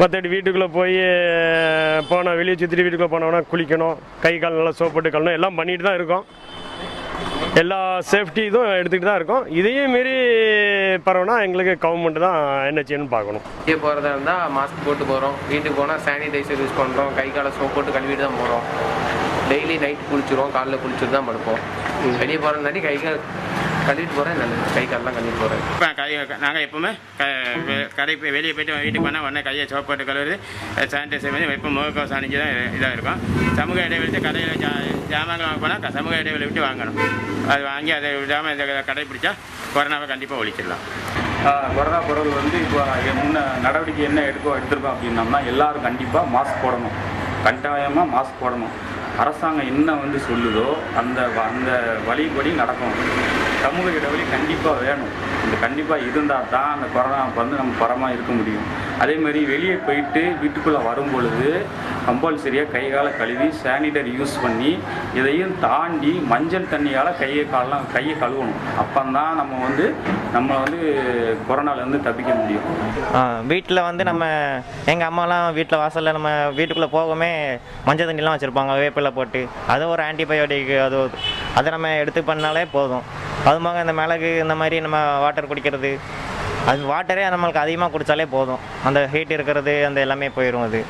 மற்றபடி வீட்டுக்குள்ளே போய் போனால் வெளியே சுற்றிட்டு வீட்டுக்குள்ளே போனோன்னா குளிக்கணும். கை கால் நல்லா சோப் போட்டு கழணும் எல்லாம் பண்ணிட்டு தான் இருக்கோம். எல்லா சேஃப்டி இதுவும் எடுத்துக்கிட்டு தான் இருக்கோம். இதையும் மீறி பரவுனா எங்களுக்கு கவர்மெண்ட் தான் என்ன செய்யணும்னு பார்க்கணும். வெளியே போகிறதா இருந்தால் மாஸ்க் போட்டு போகிறோம் வீட்டுக்கு போனால் சானிடைசர் யூஸ் பண்ணுறோம் கை காலை சோப் போட்டு கழுவிட்டு தான் போகிறோம் டெய்லி நைட் குளிச்சிருவோம். காலைல குளிச்சுட்டு தான் படுப்போம். வெளியே போகிறதுனாடி கை கால் கழுவிட்டு போகிறேன் நல்லது கை காலெலாம் கழுவிட்டு போகிறேன் இப்போ கை நாங்கள் எப்பவுமே க கடை போய் வெளியே போயிட்டு வீட்டுக்கு போனால் உடனே கையை சோப் போட்டு கழுவுறது சானிடைசர் பண்ணி எப்போ முகக்கவசம் அணிஞ்சு தான் இதாக இருக்கும். சமூக இடைவெளி கடையில் ஜா ஜாமான்கள் வாங்க போனால் சமூக இடைவெளி விட்டு வாங்கணும். அது வாங்கி அதை விடாமல் இதை கடைப்பிடிச்சா கொரோனாவை கண்டிப்பாக ஒழிச்சிடலாம். கொரோனா பரவல் வந்து இப்போ என்ன நடவடிக்கை என்ன எடுக்கோ எடுத்திருக்கோம் அப்படின்னம்னா எல்லாரும் கண்டிப்பாக மாஸ்க் போடணும். கட்டாயமாக மாஸ்க் போடணும். அரசாங்கம் என்ன வந்து சொல்லுதோ அந்த அந்த வழிபடி நடக்கும். சமூக இடைவெளி கண்டிப்பாக வேணும். இந்த கண்டிப்பாக இருந்தால் தான் அந்த கொரோனா வந்து நம்ம பரமாக இருக்க முடியும். அதே மாதிரி வெளியே போயிட்டு வீட்டுக்குள்ளே வரும் பொழுது கம்பல்சரியாக கை காலை கழுவி சானிடர் யூஸ் பண்ணி இதையும் தாண்டி மஞ்சள் தண்ணியால் கையை காலெலாம் கையை கழுவணும். அப்போந்தான் நம்ம வந்து நம்ம வந்து கொரோனாலேருந்து தப்பிக்க முடியும். வீட்டில் வந்து நம்ம எங்கள் அம்மாலாம் வீட்டில் வாசலில் நம்ம வீட்டுக்குள்ளே போகவே மஞ்சள் தண்ணிலாம் வச்சுருப்பாங்க வேப்பில் போட்டு. அது ஒரு ஆன்டிபயோட்டிக் அது அதை நம்ம எடுத்து பண்ணாலே போதும். அதுமாக இந்த மிளகு இந்த மாதிரி நம்ம வாட்டர் குடிக்கிறது அது வாட்டரே நம்மளுக்கு அதிகமாக குடித்தாலே போதும். அந்த ஹீட் இருக்கிறது அந்த எல்லாமே போயிடும் அது.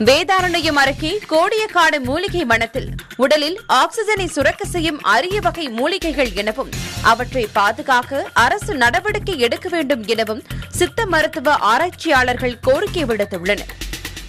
வேதாரண்யம் அருகே கோடியக்காடு மூலிகை வனத்தில் உடலில் ஆக்சிஜனை சுரக்க செய்யும் அரிய வகை மூலிகைகள் எனவும் அவற்றை பாதுகாக்க அரசு நடவடிக்கை எடுக்க வேண்டும் எனவும் சித்த மருத்துவ ஆராய்ச்சியாளர்கள் கோரிக்கை விடுத்துள்ளனர்.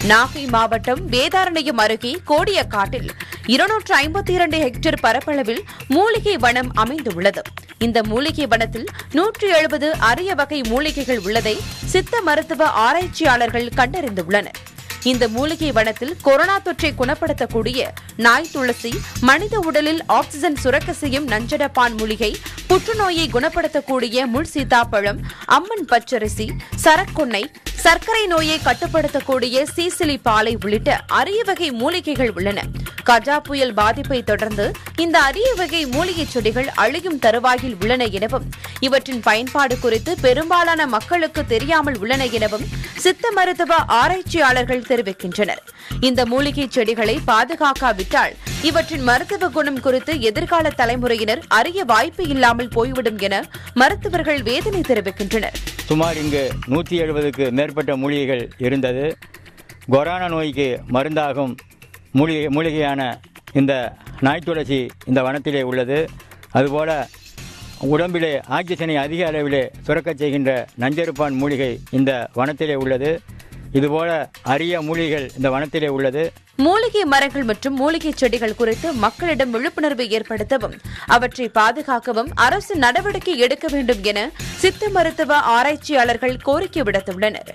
நாகை மாவட்டம் வேதாரண்யம் அருகே கோடியக்காட்டில் இருநூற்று ஐம்பத்தி இரண்டு ஹெக்டேர் பரப்பளவில் மூலிகை வனம் அமைந்துள்ளது. இந்த மூலிகை வனத்தில் நூற்றி எழுபது அரிய வகை மூலிகைகள் உள்ளதை சித்த மருத்துவ ஆராய்ச்சியாளர்கள் கண்டறிந்துள்ளனர். இந்த மூலிகை வனத்தில் கொரோனா தொற்றை குணப்படுத்தக்கூடிய நாய் துளசி மனித உடலில் ஆக்சிஜன் சுரக்க செய்யும் நஞ்சடப்பான் மூலிகை புற்றுநோயை குணப்படுத்தக்கூடிய முள் சீதாப்பழம் அம்மன் பச்சரிசி சரக்கொன்னை சர்க்கரை நோயை கட்டுப்படுத்தக்கூடிய சீசிலி பாலை உள்ளிட்ட அரிய வகை மூலிகைகள் உள்ளன. கஜா புயல் பாதிப்பை தொடர்ந்து இந்த அரிய வகை மூலிகை செடிகள் அழியும் தருவாயில் உள்ளன எனவும் இவற்றின் பயன்பாடு குறித்து பெரும்பாலான மக்களுக்கு தெரியாமல் உள்ளன எனவும் சித்த மருத்துவ ஆராய்ச்சியாளர்கள் தெரிவிக்கின்றனர். இந்த மூலிகை செடிகளை பாதுகாக்காவிட்டால் இவற்றின் மருத்துவ குணம் குறித்து எதிர்கால தலைமுறையினர் அறிய வாய்ப்பு இல்லாமல் போய்விடும் என மருத்துவர்கள் வேதனை தெரிவிக்கின்றனர். சுமார் இங்கு நூற்றி எழுபதுக்கு மேற்பட்ட மூலிகைகள் இருந்தது. கொரோனா நோய்க்கு மருந்தாகும் மூலிகை மூலிகையான இந்த நாய் துளசி இந்த வனத்திலே உள்ளது. அதுபோல உடம்பிலே ஆக்சிஜனை அதிக அளவிலே சுரக்கச் செய்கின்ற நஞ்செருப்பான் மூலிகை இந்த வனத்திலே உள்ளது. இதுபோல அரிய மூலிகைகள் இந்த வனத்திலே உள்ளது. மூலிகை மரங்கள் மற்றும் மூலிகை செடிகள் குறித்து மக்களிடம் விழிப்புணர்வு ஏற்படுத்தவும் அவற்றை பாதுகாக்கவும் அரசு நடவடிக்கை எடுக்க வேண்டும் என சித்த மருத்துவ ஆராய்ச்சியாளர்கள் கோரிக்கை விடுத்துள்ளனர்.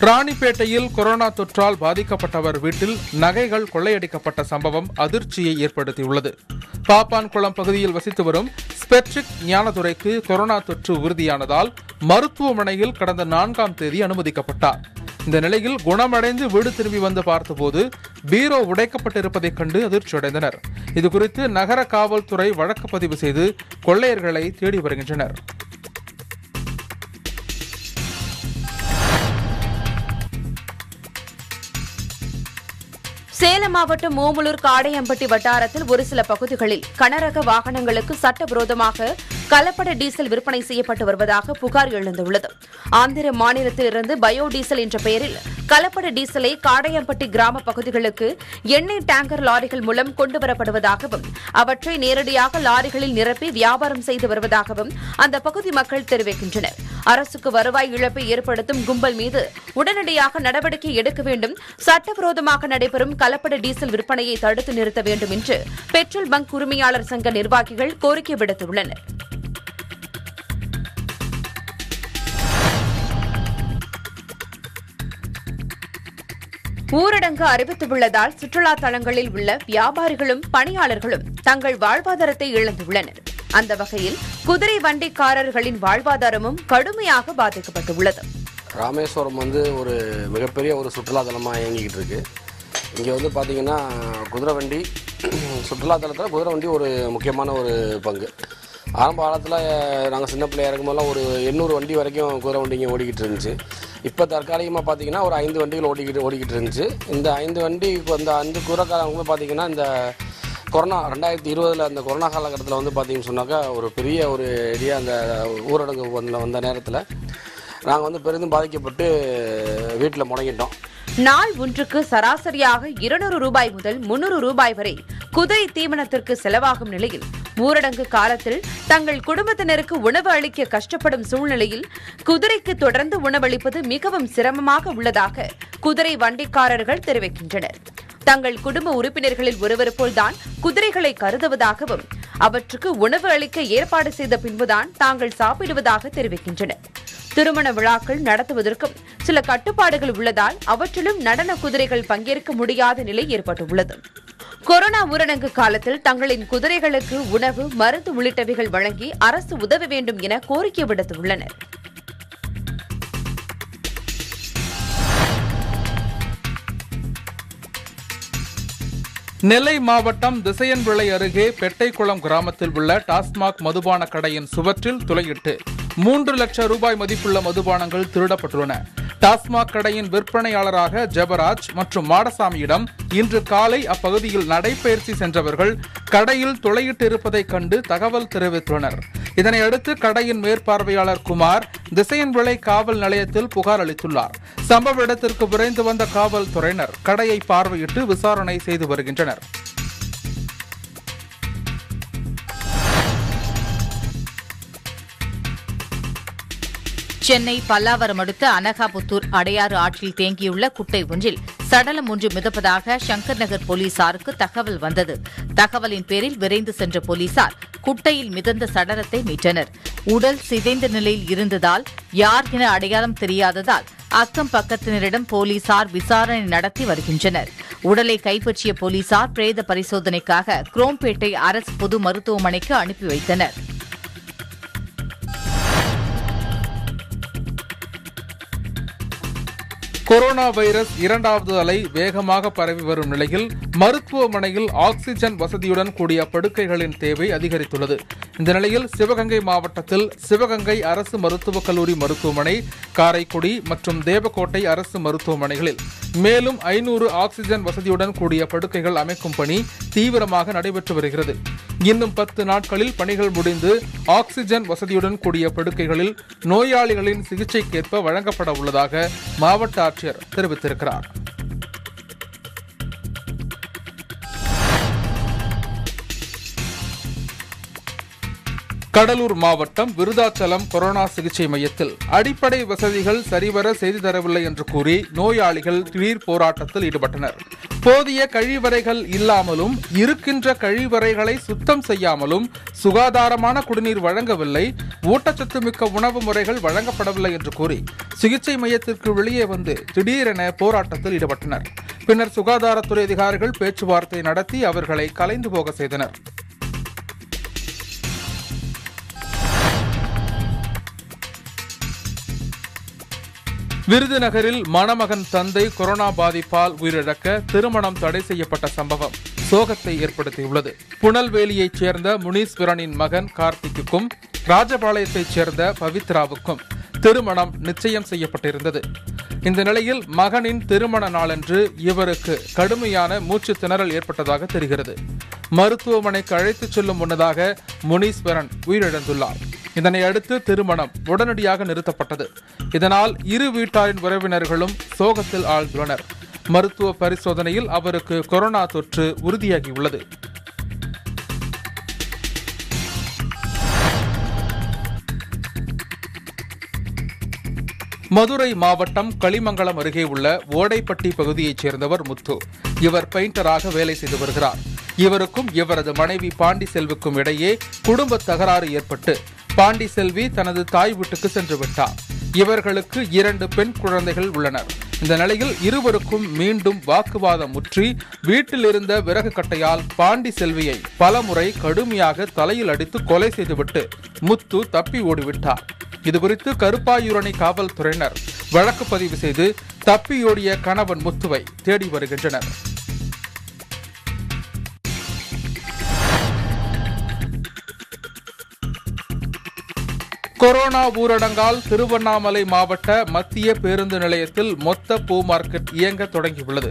ராணிப்பேட்டையில் கொரோனா தொற்றால் பாதிக்கப்பட்டவர் வீட்டில் நகைகள் கொள்ளையடிக்கப்பட்ட சம்பவம் அதிர்ச்சியை ஏற்படுத்தியுள்ளது. பாப்பான்குளம் பகுதியில் வசித்து வரும் ஸ்பெட்ரிக் ஞானதுரைக்கு கொரோனா தொற்று உறுதியானதால் மருத்துவமனையில் கடந்த நான்காம் தேதி அனுமதிக்கப்பட்டார். இந்த நிலையில் குணமடைந்து வீடு திரும்பி வந்து பார்த்தபோது பீரோ உடைக்கப்பட்டிருப்பதைக் கண்டு அதிர்ச்சியடைந்தனர். இதுகுறித்து நகர காவல்துறை வழக்கு பதிவு செய்து கொள்ளையர்களை தேடி வருகின்றனர். சேலம் மாவட்டம் ஓமலூர் காடையம்பட்டி வட்டாரத்தில் ஒரு சில பகுதிகளில் கனரக வாகனங்களுக்கு சட்டவிரோதமாக கலப்பட டீசல் விற்பனை செய்யப்பட்டு வருவதாக புகார் எழுந்துள்ளது. ஆந்திர மாநிலத்திலிருந்து பயோ டீசல் என்ற பெயரில் கலப்பட டீசலை காடையம்பட்டி கிராம பகுதிகளுக்கு எண்ணெய் டேங்கர் லாரிகள் மூலம் கொண்டுவரப்படுவதாகவும் அவற்றை நேரடியாக லாரிகளில் நிரப்பி வியாபாரம் செய்து வருவதாகவும் அந்த பகுதி மக்கள் தெரிவிக்கின்றனர். அரசுக்கு வருவாய் இழப்பை ஏற்படுத்தும் கும்பல் மீது உடனடியாக நடவடிக்கை எடுக்க வேண்டும். சட்டவிரோதமாக நடைபெறும் கலப்பட டீசல் விற்பனையை தடுத்து நிறுத்த வேண்டும் என்று பெட்ரோல் பங்க் உரிமையாளர் சங்க நிர்வாகிகள் கோரிக்கை விடுத்துள்ளனர். ஊரடங்கு அறிவித்துள்ளதால் சுற்றுலா தலங்களில் உள்ள வியாபாரிகளும் பணியாளர்களும் தங்கள் வாழ்வாதாரத்தை இழந்துள்ளனர். அந்த வகையில் குதிரை வண்டிக்காரர்களின் வாழ்வாதாரமும் கடுமையாக பாதிக்கப்பட்டுள்ளது. ராமேஸ்வரம் வந்து ஒரு மிகப்பெரிய ஒரு சுற்றுலாத்தலமாக இயங்கிக்கிட்டு இருக்கு. இங்கே வந்து பார்த்தீங்கன்னா குதிரை வண்டி சுற்றுலாத்தலத்தில் குதிரை வண்டி ஒரு முக்கியமான ஒரு பங்கு. ஆரம்ப காலத்தில் நாங்கள் சின்ன பிள்ளையா இருக்கும்போதெல்லாம் ஒரு எண்ணூறு வண்டி வரைக்கும் குதிரை வண்டி இங்கே ஓடிக்கிட்டு இருந்துச்சு. இப்போ தற்காலிகமாக பார்த்தீங்கன்னா ஒரு ஐந்து வண்டிகள் ஓடிக்கிட்டு ஓடிக்கிட்டு இருந்துச்சு. இந்த ஐந்து வண்டி இப்போ இந்த அஞ்சு குதிரைக்காரங்க பார்த்தீங்கன்னா இந்த கொரோனா ரெண்டாயிரத்தி இருபதில் அந்த கொரோனா காலகட்டத்தில் வந்து பார்த்தீங்கன்னு சொன்னாக்கா ஒரு பெரிய ஒரு இடியாக அந்த ஊரடங்கு வந்த வந்த நேரத்தில் நாங்கள் வந்து பெரிதும் பாதிக்கப்பட்டு வீட்டில் முடங்கிட்டோம். நாள் ஒன்றுக்கு சராசரியாக இருநூறு ரூபாய் முதல் முன்னூறு ரூபாய் வரை குதிரை தீவனத்திற்கு செலவாகும் நிலையில் ஊரடங்கு காலத்தில் தங்கள் குடும்பத்தினருக்கு உணவு அளிக்க கஷ்டப்படும் சூழ்நிலையில் குதிரைக்கு தொடர்ந்து உணவளிப்பது மிகவும் சிரமமாக உள்ளதாக குதிரை வண்டிக்காரர்கள் தெரிவிக்கின்றனர். தங்கள் குடும்ப உறுப்பினர்களில் ஒருவர் போல்தான் குதிரைகளை கருதுவதாகவும் அவற்றுக்கு உணவு அளிக்க ஏற்பாடு செய்த பின்புதான் தாங்கள் சாப்பிடுவதாக தெரிவிக்கின்றனர். திருமண விழாக்கள் நடத்துவதற்கும் சில கட்டுப்பாடுகள் உள்ளதால் அவற்றிலும் நடன குதிரைகள் பங்கேற்க முடியாத நிலை ஏற்பட்டுள்ளது. கொரோனா ஊரடங்கு காலத்தில் தங்களின் குதிரைகளுக்கு உணவு மருந்து உள்ளிட்டவைகள் வழங்கி அரசு உதவ வேண்டும் என கோரிக்கை விடுத்துள்ளனர். நெல்லை மாவட்டம் திசையன்விளை அருகே பெட்டைக்குளம் கிராமத்தில் உள்ள டாஸ்மாக் மதுபான கடையின் சுவற்றில் துளையிட்டு மூன்று லட்சம் ரூபாய் மதிப்புள்ள மதுபானங்கள் திருடப்பட்டுள்ளன. டாஸ்மாக் கடையின் விற்பனையாளராக ஜெபராஜ் மற்றும் மாடசாமியிடம் இன்று காலை அப்பகுதியில் நடைபயிற்சி சென்றவர்கள் கடையில் துளையிட்டு இருப்பதைக் கண்டு தகவல் தெரிவித்துள்ளனர். இதனையடுத்து கடையின் மேற்பார்வையாளர் குமார் திசையன்விளை காவல் நிலையத்தில் புகார் அளித்துள்ளார். சம்பவ இடத்திற்கு விரைந்து வந்த காவல்துறையினர் கடையை பார்வையிட்டு விசாரணை செய்து வருகின்றனர். சென்னை பல்லாவரம் அடுத்த அனகாபுத்தூர் அடையாறு ஆற்றில் தேங்கியுள்ள குட்டை ஒன்றில் சடலம் ஒன்று மிதப்பதாக சங்கர் நகர் போலீசாருக்கு தகவல் வந்தது. தகவலின் பேரில் விரைந்து சென்ற போலீசார் குட்டையில் மிதந்த சடலத்தை மீட்டனர். உடல் சிதைந்த நிலையில் இருந்ததால் யார் என அடையாளம் தெரியாததால் அக்கம் பக்கத்தினரிடம் போலீசார் விசாரணை நடத்தி வருகின்றனர். உடலை கைப்பற்றிய போலீசார் பிரேத பரிசோதனைக்காக குரோம்பேட்டை அரசு பொது மருத்துவமனைக்கு அனுப்பி வைத்தனர். கொரோனா வைரஸ் இரண்டாவது அலை வேகமாக பரவி வரும் நிலையில் மருத்துவமனையில் ஆக்சிஜன் வசதியுடன் கூடிய படுக்கைகளின் தேவை அதிகரித்துள்ளது. இந்த நிலையில் சிவகங்கை மாவட்டத்தில் சிவகங்கை அரசு மருத்துவக் கல்லூரி மருத்துவமனை காரைக்குடி மற்றும் தேவக்கோட்டை அரசு மருத்துவமனைகளில் மேலும் ஐநூறு ஆக்ஸிஜன் வசதியுடன் கூடிய படுக்கைகள் அமைக்கும் பணி தீவிரமாக நடைபெற்று வருகிறது. இன்னும் பத்து நாட்களில் பணிகள் முடிந்து ஆக்சிஜன் வசதியுடன் கூடிய படுக்கைகளில் நோயாளிகளின் சிகிச்சைக்கேற்ப வழங்கப்பட உள்ளதாக மாவட்ட ஆட்சியர் தெரிவித்திருக்கிறார். கடலூர் மாவட்டம் விருதாச்சலம் கொரோனா சிகிச்சை மையத்தில் அடிப்படை வசதிகள் சரிவர செய்து தரவில்லை என்று கூறி நோயாளிகள் திடீர் போராட்டத்தில் ஈடுபட்டனர். போதிய கழிவறைகள் இல்லாமலும் இருக்கின்ற கழிவறைகளை சுத்தம் செய்யாமலும் சுகாதாரமான குடிநீர் வழங்கவில்லை ஊட்டச்சத்து மிக்க உணவு முறைகள் வழங்கப்படவில்லை என்று கூறி சிகிச்சை மையத்திற்கு வெளியே வந்து திடீரென போராட்டத்தில் ஈடுபட்டனர். பின்னர் சுகாதாரத்துறை அதிகாரிகள் பேச்சுவார்த்தை நடத்தி அவர்களை கலைந்து போக செய்தனர். விருதுநகரில் மணமகன் தந்தை கொரோனா பாதிப்பால் உயிரிழக்க திருமணம் தடை செய்யப்பட்ட சம்பவம் சோகத்தை ஏற்படுத்தியுள்ளது. புனல்வேலியைச் சேர்ந்த முனீஸ்வரனின் மகன் கார்த்திக்குக்கும் ராஜபாளையத்தைச் சேர்ந்த பவித்ராவுக்கும் திருமணம் நிச்சயம் செய்யப்பட்டிருந்தது. இந்த நிலையில் மகனின் திருமண நாளன்று இவருக்கு கடுமையான மூச்சு திணறல் ஏற்பட்டதாக தெரிகிறது. மருத்துவமனைக்கு அழைத்துச் செல்லும் முன்னதாக முனீஸ்வரன் உயிரிழந்துள்ளார். இதனை அடுத்து திருமணம் உடனடியாக நிறுத்தப்பட்டது. இதனால் இரு வீட்டாரின் உறவினர்களும் சோகத்தில் ஆழ்ந்துள்ளனர். மருத்துவ பரிசோதனையில் அவருக்கு கொரோனா தொற்று உறுதியாகியுள்ளது. மதுரை மாவட்டம் களிமங்கலம் அருகே உள்ள ஓடைப்பட்டி பகுதியைச் சேர்ந்தவர் முத்து. இவர் பெயிண்டராக வேலை செய்து வருகிறார். இவருக்கும் இவரது மனைவி பாண்டி செல்வுக்கும் இடையே குடும்ப தகராறு ஏற்பட்டு பாண்டி செல்வி தனது தாய் வீட்டுக்கு சென்று விட்டார். இவர்களுக்கு இரண்டு பெண் குழந்தைகள் உள்ளனர். இந்த நிலையில் இருவருக்கும் மீண்டும் வாக்குவாதம் முற்றி. வீட்டில் இருந்த விறகு கட்டையால் பாண்டி செல்வியை பலமுறை கடுமையாக தலையில் அடித்து கொலை செய்துவிட்டு முத்து தப்பி ஓடிவிட்டார். இதுகுறித்து கருப்பாயூரணி காவல்துறையினர் வழக்கு பதிவு செய்து தப்பியோடிய கணவன் முத்துவை தேடி வருகின்றனர். கொரோனா ஊரடங்கால் திருவண்ணாமலை மாவட்ட மத்திய பேருந்து நிலையத்தில் மொத்த பூ மார்க்கெட் இயங்க தொடங்கியுள்ளது.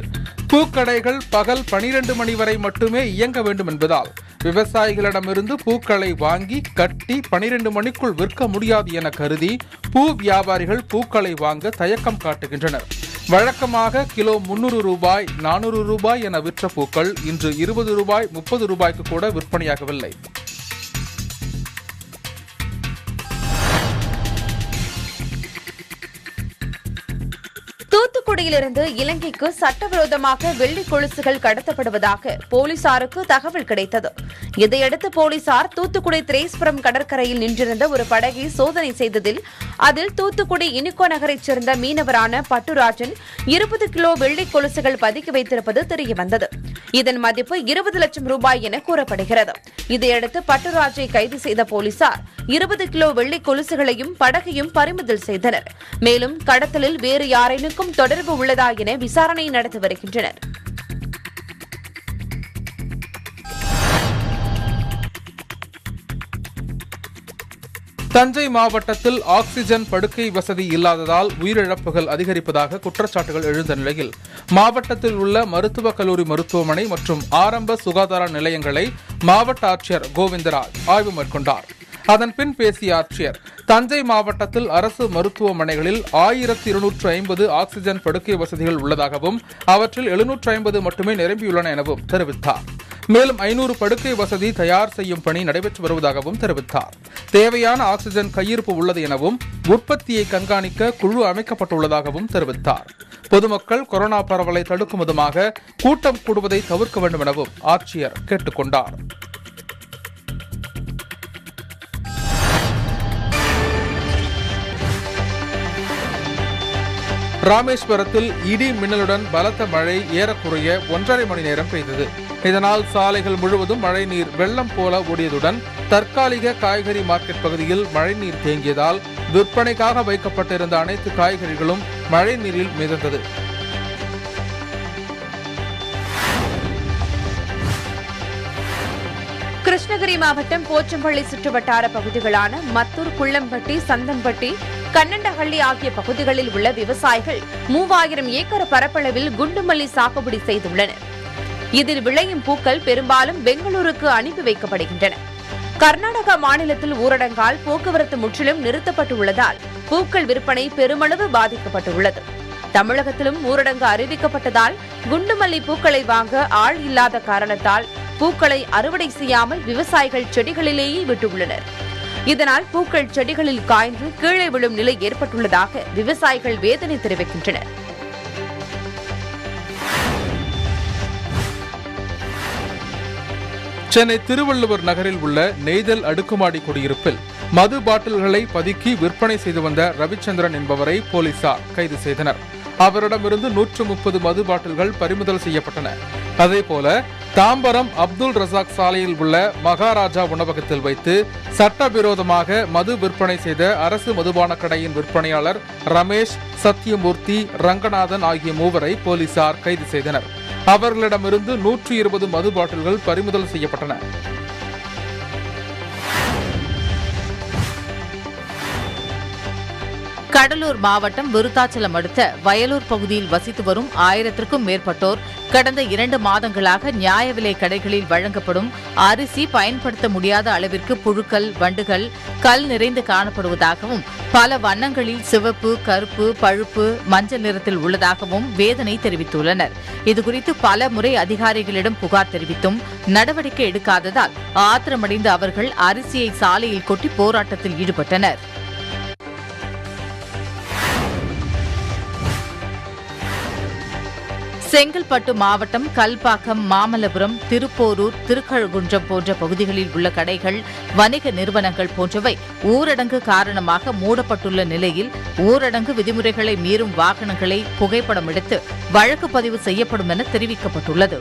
பூக்கடைகள் பகல் பனிரெண்டு மணி வரை மட்டுமே இயங்க வேண்டும் என்பதால் விவசாயிகளிடமிருந்து பூக்களை வாங்கி கட்டி பனிரெண்டு மணிக்குள் விற்க முடியாது என கருதி பூ வியாபாரிகள் பூக்களை வாங்க தயக்கம் காட்டுகின்றனர். வழக்கமாக கிலோ முன்னூறு ரூபாய் நானூறு ரூபாய் என விற்ற பூக்கள் இன்று இருபது ரூபாய் முப்பது ரூபாய்க்கு கூட விற்பனையாகவில்லை. தூத்துக்குடியிலிருந்து இலங்கைக்கு சட்டவிரோதமாக வெள்ளி கொலுசுகள் கடத்தப்படுவதாக போலீசாருக்கு தகவல் கிடைத்தது. இதையடுத்து போலீசார் தூத்துக்குடி திரேஸ்புரம் கடற்கரையில் நின்றிருந்த ஒரு படகை சோதனை செய்ததில் அதில் தூத்துக்குடி இனிக்கோ நகரைச் சேர்ந்த மீனவரான பட்டுராஜன் இருபது கிலோ வெள்ளி கொலுசுகள் பதுக்கி வைத்திருப்பது தெரியவந்தது. இதன் மதிப்பு இருபது லட்சம் ரூபாய் என கூறப்படுகிறது. இதையடுத்து பட்டுராஜை கைது செய்த போலீசார் இருபது கிலோ வெள்ளி கொலுசுகளையும் படகையும் பறிமுதல் செய்தனர். மேலும் கடத்தலில் வேறு யாரேனுக்கும் தொடர்பு உள்ளதா என விசாரணை நடத்தி வருகின்றனர். தஞ்சை மாவட்டத்தில் ஆக்சிஜன் படுக்கை வசதி இல்லாததால் உயிரிழப்புகள் அதிகரிப்பதாக குற்றச்சாட்டுகள் எழுந்த நிலையில் மாவட்டத்தில் உள்ள மருத்துவக் கல்லூரி மருத்துவமனை மற்றும் ஆரம்ப சுகாதார நிலையங்களை மாவட்ட ஆட்சியர் கோவிந்தராஜ் ஆய்வு மேற்கொண்டார். அதன் பின் பேசிய ஆட்சியர் தஞ்சை மாவட்டத்தில் அரசு மருத்துவமனைகளில் ஆயிரத்தி இருநூற்று ஐம்பது ஆக்சிஜன் படுக்கை வசதிகள் உள்ளதாகவும் அவற்றில் எழுநூற்று ஐம்பது மட்டுமே நிரம்பியுள்ளன எனவும் தெரிவித்தார். மேலும் ஐநூறு படுக்கை வசதி தயார் செய்யும் பணி நடைபெற்று வருவதாகவும் தெரிவித்தார். தேவையான ஆக்சிஜன் கையிருப்பு உள்ளது எனவும் உற்பத்தியை கண்காணிக்க குழு அமைக்கப்பட்டுள்ளதாகவும் தெரிவித்தார். பொதுமக்கள் கொரோனா பரவலை தடுக்கும் விதமாக கூட்டம் கூடுவதை தவிர்க்க வேண்டும் எனவும் ஆட்சியர் கேட்டுக்கொண்டார். ராமேஸ்வரத்தில் இடி மின்னலுடன் பலத்த மழை ஏறக்குறைய ஒன்றரை மணி நேரம் பெய்தது. இதனால் சாலைகள் முழுவதும் மழைநீர் வெள்ளம் போல ஓடியதுடன் தற்காலிக காய்கறி மார்க்கெட் பகுதியில் மழைநீர் தேங்கியதால் விற்பனைக்காக வைக்கப்பட்டிருந்த அனைத்து காய்கறிகளும் மழை நீரில் மிதந்தது. கிருஷ்ணகிரி மாவட்டம் போச்சம்பள்ளி சுற்றுவட்டார பகுதிகளான மத்தூர் குள்ளம்பட்டி சந்தம்பட்டி கண்ணண்டஹள்ளி ஆகிய பகுதிகளில் உள்ள விவசாயிகள் மூவாயிரம் ஏக்கர் பரப்பளவில் குண்டுமல்லி சாகுபடி செய்துள்ளனர். இதில் விளையும் பூக்கள் பெரும்பாலும் பெங்களூருக்கு அனுப்பி வைக்கப்படுகின்றன. கர்நாடகா மாநிலத்தில் ஊரடங்கால் போக்குவரத்து முற்றிலும் நிறுத்தப்பட்டுள்ளதால் பூக்கள் விற்பனை பெருமளவு பாதிக்கப்பட்டுள்ளது. தமிழகத்திலும் ஊரடங்கு அறிவிக்கப்பட்டதால் குண்டுமல்லி பூக்களை வாங்க ஆள் இல்லாத காரணத்தால் பூக்களை அறுவடை செய்யாமல் விவசாயிகள் செடிகளிலேயே விட்டுள்ளனர். இதனால் பூக்கள் செடிகளில் காய்ந்து கீழே விழும் நிலை ஏற்பட்டுள்ளதாக விவசாயிகள் வேதனை தெரிவிக்கின்றனர். சென்னை திருவள்ளுவர் நகரில் உள்ள நெய்தல் அடுக்குமாடி குடியிருப்பில் மது பாட்டில்களை பதுக்கி விற்பனை செய்து வந்த ரவிச்சந்திரன் என்பவரை போலீசார் கைது செய்தனர். அவரிடமிருந்து நூற்று முப்பது மது பாட்டில்கள் பறிமுதல் செய்யப்பட்டன. அதேபோல தாம்பரம் அப்துல் ரசாக் சாலையில் உள்ள மகாராஜா உணவகத்தில் வைத்து சட்டவிரோதமாக மது விற்பனை செய்த அரசு மதுபான கடையின் விற்பனையாளர் ரமேஷ் சத்யமூர்த்தி ரங்கநாதன் ஆகிய மூவரை போலீசார் கைது செய்தனர். அவர்களிடமிருந்து நூற்றி இருபது மது பாட்டில்கள் பறிமுதல் செய்யப்பட்டன. கடலூர் மாவட்டம் விருத்தாச்சலம் அடுத்த வயலூர் பகுதியில் வசித்து வரும் ஆயிரத்திற்கும் மேற்பட்டோர் கடந்த இரண்டு மாதங்களாக நியாய விலை கடைகளில் வழங்கப்படும் அரிசி பயன்படுத்த முடியாத அளவிற்கு புழுக்கள் வண்டுகள் கல் நிறைந்து காணப்படுவதாகவும் பல வண்ணங்களில் சிவப்பு கருப்பு பழுப்பு மஞ்சள் நிறத்தில் உள்ளதாகவும் வேதனை தெரிவித்துள்ளனர். இதுகுறித்து பல முறை அதிகாரிகளிடம் புகார் தெரிவித்தும் நடவடிக்கை எடுக்காததால் ஆத்திரமடைந்த அவர்கள் அரிசியை சாலையில் கொட்டி போராட்டத்தில் ஈடுபட்டனர். செங்கல்பட்டு மாவட்டம் கல்பாக்கம் மாமல்லபுரம் திருப்போரூர் திருக்கழுகுன்றம் போன்ற பகுதிகளில் உள்ள கடைகள் வணிக நிறுவனங்கள் போன்றவை ஊரடங்கு காரணமாக மூடப்பட்டுள்ள நிலையில் ஊரடங்கு விதிமுறைகளை மீறும் வாகனங்களை புகைப்படம் எடுத்து வழக்கு பதிவு செய்யப்படும் என தெரிவிக்கப்பட்டுள்ளது.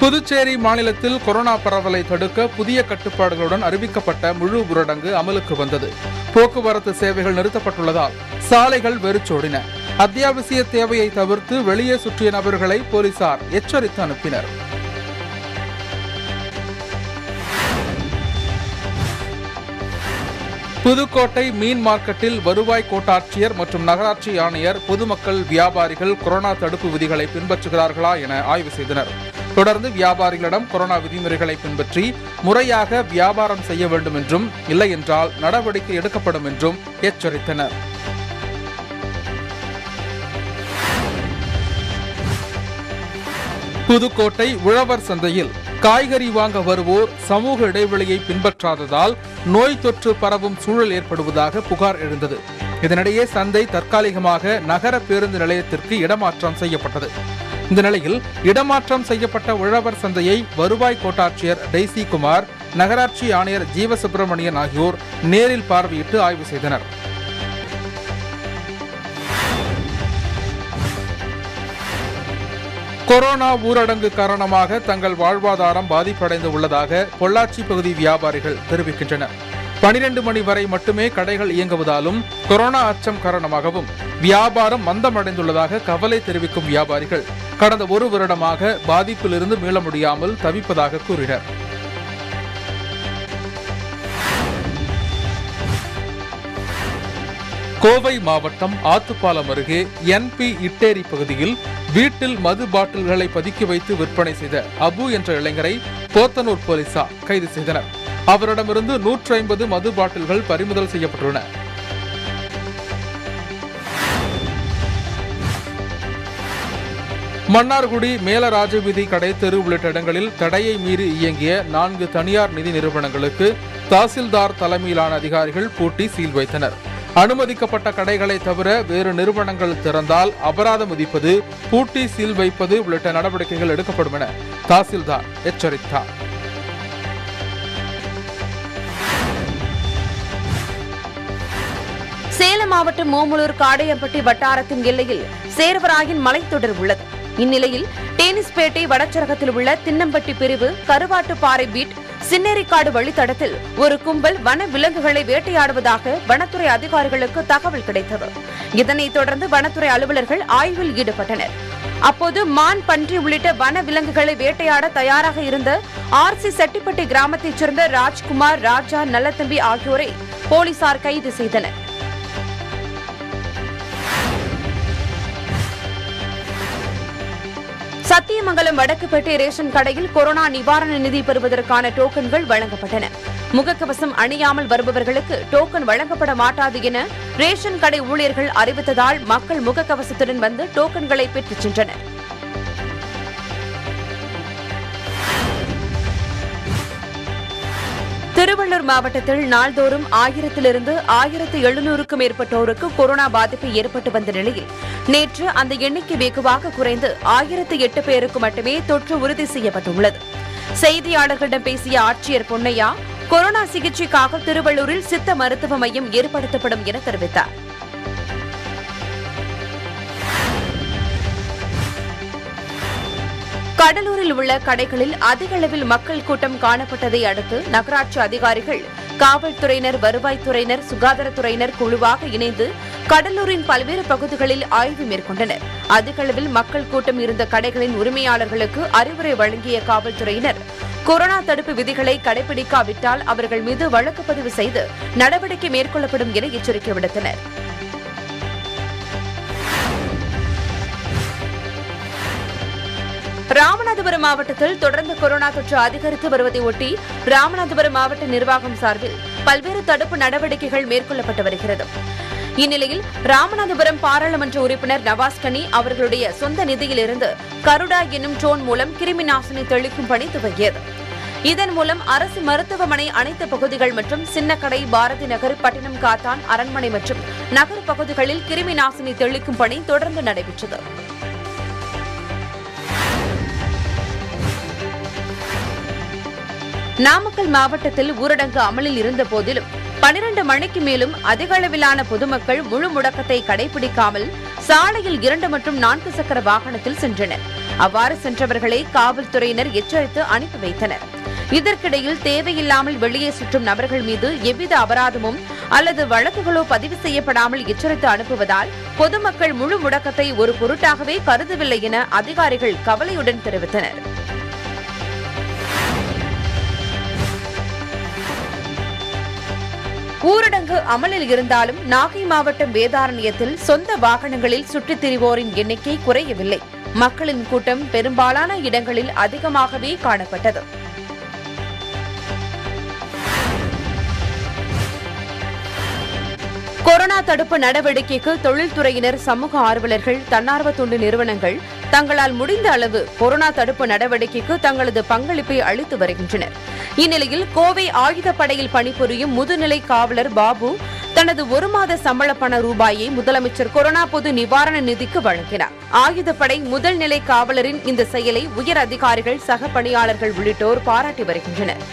புதுச்சேரி மாநிலத்தில் கொரோனா பரவலை தடுக்க புதிய கட்டுப்பாடுகளுடன் அறிவிக்கப்பட்ட முழு ஊரடங்கு அமலுக்கு வந்தது. போக்குவரத்து சேவைகள் நிறுத்தப்பட்டுள்ளதால் சாலைகள் வெறிச்சோடின. அத்தியாவசிய தேவையை தவிர்த்து வெளியே சுற்றிய நபர்களை போலீசார் எச்சரித்து அனுப்பினர். புதுக்கோட்டை மீன் மார்க்கெட்டில் வருவாய் கோட்டாட்சியர் மற்றும் நகராட்சி ஆணையர் பொதுமக்கள் வியாபாரிகள் கொரோனா தடுப்பு விதிகளை பின்பற்றுகிறார்களா என ஆய்வு செய்தனர். தொடர்ந்து வியாபாரிகளிடம் கொரோனா விதிமுறைகளை பின்பற்றி முறையாக வியாபாரம் செய்ய வேண்டும் என்றும் இல்லை என்றால் நடவடிக்கை எடுக்கப்படும் என்றும் எச்சரித்தனர். புதுக்கோட்டை உழவர் சந்தையில் காய்கறி வாங்க வருவோர் சமூக இடைவெளியை பின்பற்றாததால் நோய் தொற்று பரவும் சூழல் ஏற்படுவதாக புகார் எழுந்தது. இதனிடையே சந்தை தற்காலிகமாக நகர பேருந்து நிலையத்திற்கு இடமாற்றம் செய்யப்பட்டது. இந்த நிலையில் இடமாற்றம் செய்யப்பட்ட உழவர் சந்தையை வருவாய் கோட்டாட்சியர் டெய்சி குமார் நகராட்சி ஆணையர் ஜீவசுப்பிரமணியன் ஆகியோர் நேரில் பார்வையிட்டு ஆய்வு செய்தனர். கொரோனா ஊரடங்கு காரணமாக தங்கள் வாழ்வாதாரம் பாதிப்படைந்து உள்ளதாக பொள்ளாச்சி பகுதி வியாபாரிகள் தெரிவிக்கின்றனர். பனிரெண்டு மணி வரை மட்டுமே கடைகள் இயங்குவதாலும் கொரோனா அச்சம் காரணமாகவும் வியாபாரம் மந்தமடைந்துள்ளதாக கவலை தெரிவிக்கும் வியாபாரிகள் கடந்த ஒரு வருடமாக பாதிப்பிலிருந்து மீள முடியாமல் தவிப்பதாக கூறினர். கோவை மாவட்டம் ஆத்துப்பாலம் அருகே என்பி இட்டேரி பகுதியில் வீட்டில் மது பாட்டில்களை பதுக்கி வைத்து விற்பனை செய்த அபு என்ற இளைஞரை போத்தனூர் போலீசார் கைது செய்தனர். அவரிடமிருந்து நூற்றி ஐம்பது மது பாட்டில்கள் பறிமுதல் செய்யப்பட்டுள்ளன. மன்னார்குடி மேலராஜவீதி கடை கடைத்தெரு உள்ளிட்ட இடங்களில் தடையை மீறி இயங்கிய நான்கு தனியார் நிதி நிறுவனங்களுக்கு தாசில்தார் தலைமையிலான அதிகாரிகள் பூட்டி சீல் வைத்தனர். அனுமதிக்கப்பட்ட கடைகளை தவிர வேறு நிறுவனங்கள் திறந்தால் அபராதம் விதிப்பது பூட்டி சீல் வைப்பது உள்ளிட்ட நடவடிக்கைகள் எடுக்கப்படும் என தாசில்தார் எச்சரித்தார். சேலம் மாவட்டம் ஓமலூர் காடையம்பட்டி வட்டாரத்தின் எல்லையில் சேர்வராயன் மலைத்தொடர் உள்ளது. இந்நிலையில் டேனிஸ்பேட்டை வடச்சரகத்தில் உள்ள தின்னம்பட்டி பிரிவு கருவாட்டுப்பாறை பீட் சின்னேரிக்காடு வழித்தடத்தில் ஒரு கும்பல் வன விலங்குகளை வேட்டையாடுவதாக வனத்துறை அதிகாரிகளுக்கு தகவல் கிடைத்தது. இதனைத் தொடர்ந்து வனத்துறை அலுவலர்கள் ஆய்வில் ஈடுபட்டனர். அப்போது மான் பன்றி உள்ளிட்ட வன விலங்குகளை வேட்டையாட தயாராக இருந்த ஆர்சி செட்டிப்பட்டி கிராமத்தைச் சேர்ந்த ராஜ்குமார் ராஜா நல்லத்தம்பி ஆகியோரை போலீசார் கைது செய்தனர். சத்தியமங்கலம் வடக்குப்பேட்டை ரேஷன் கடையில் கொரோனா நிவாரண நிதி பெறுவதற்கான டோக்கன்கள் வழங்கப்பட்டன. முகக்கவசம் அணியாமல் வருபவர்களுக்கு டோக்கன் வழங்கப்பட மாட்டாது என ரேஷன் கடை ஊழியர்கள் அறிவித்ததால் மக்கள் முகக்கவசத்துடன் வந்து டோக்கன்களை பெற்றுச் சென்றனர். திருவள்ளூர் மாவட்டத்தில் நாள்தோறும் ஆயிரத்திலிருந்து ஆயிரத்து எழுநூறுக்கும் மேற்பட்டோருக்கு கொரோனா பாதிப்பு ஏற்பட்டு வந்த நிலையில் நேற்று அந்த எண்ணிக்கை வெகுவாக குறைந்து ஆயிரத்து எட்டு பேருக்கு மட்டுமே தொற்று உறுதி செய்யப்பட்டுள்ளது. செய்தியாளர்களிடம் பேசிய ஆட்சியர் பொன்னையா கொரோனா சிகிச்சைக்காக திருவள்ளூரில் சித்த மருத்துவ மையம் ஏற்படுத்தப்படும் என தெரிவித்தார். கடலூரில் உள்ள கடைகளில் அதிக அளவில் மக்கள் கூட்டம் காணப்பட்டதை அடுத்து நகராட்சி அதிகாரிகள் காவல்துறையினர் வருவாய்த்துறையினர் சுகாதாரத்துறையினர் குழுவாக இணைந்து கடலூரின் பல்வேறு பகுதிகளில் ஆய்வு மேற்கொண்டனர். அதிக அளவில் மக்கள் கூட்டம் இருந்த கடைகளின் உரிமையாளர்களுக்கு அறிவுரை வழங்கிய காவல்துறையினர் கொரோனா தடுப்பு விதிகளை கடைபிடிக்காவிட்டால் அவர்கள் மீது வழக்கு பதிவு செய்து நடவடிக்கை மேற்கொள்ளப்படும் என எச்சரிக்கை விடுத்தனர். ராமநாதபுரம் மாவட்டத்தில் தொடர்ந்து கொரோனா தொற்று அதிகரித்து வருவதை ஒட்டி ராமநாதபுரம் மாவட்ட நிர்வாகம் சார்பில் பல்வேறு தடுப்பு நடவடிக்கைகள் மேற்கொள்ளப்பட்டு வருகிறது. இந்நிலையில் ராமநாதபுரம் பாராளுமன்ற உறுப்பினர் நவாஸ் கனி அவர்களுடைய சொந்த நிதியிலிருந்து கருடா என்னும் ட்ரோன் மூலம் கிருமி நாசினி தெளிக்கும் பணி துவங்கியது. இதன் மூலம் அரசு மருத்துவமனை அனைத்து பகுதிகள் மற்றும் சின்னக்கடை பாரதி நகர் பட்டினம் காத்தான் அரண்மனை மற்றும் நகர் பகுதிகளில் கிருமி நாசினி தெளிக்கும் பணி தொடர்ந்து நடைபெற்றது. நாமக்கல் மாவட்டத்தில் ஊரடங்கு அமலில் இருந்த போதிலும் பனிரண்டு மணிக்கு மேலும் அதிக அளவிலான பொதுமக்கள் முழு முடக்கத்தை கடைபிடிக்காமல் சாலையில் இரண்டு மற்றும் நான்கு சக்கர வாகனத்தில் சென்றனர். அவ்வாறு சென்றவர்களை காவல்துறையினர் எச்சரித்து அனுப்பி வைத்தனர். இதற்கிடையில் தேவையில்லாமல் வெளியே சுற்றும் நபர்கள் மீது எவ்வித அபராதமும் அல்லது வழக்குகளோ பதிவு செய்யப்படாமல் எச்சரித்து அனுப்புவதால் பொதுமக்கள் முழு முடக்கத்தை ஒரு பொருட்டாகவே கருதவில்லை என அதிகாரிகள் கவலையுடன் தெரிவித்தனர். ஊரடங்கு அமலில் இருந்தாலும் நாகை மாவட்டம் வேதாரண்யத்தில் சொந்த வாகனங்களில் சுற்றித் திரிவோரின் எண்ணிக்கை குறையவில்லை. மக்களின் கூட்டம் பெரும்பாலான இடங்களில் அதிகமாகவே காணப்பட்டது. கொரோனா தடுப்பு நடவடிக்கைக்கு தொழில்துறையினர் சமூக ஆர்வலர்கள் தன்னார்வ தொண்டு நிறுவனங்கள் தங்களால் முடிந்த அளவு கொரோனா தடுப்பு நடவடிக்கைக்கு தங்களது பங்களிப்பை அளித்து வருகின்றனர். இந்நிலையில் கோவை ஆயுதப்படையில் பணிபுரியும் முதுநிலை காவலர் பாபு தனது ஒரு மாத சம்பள பண ரூபாயை முதலமைச்சர் கொரோனா பொது நிவாரண நிதிக்கு வழங்கினார். ஆயுதப்படை முதல் நிலை காவலரின் இந்த செயலை உயர் அதிகாரிகள் சக பணியாளர்கள் உள்ளிட்டோர் பாராட்டி வருகின்றனர்.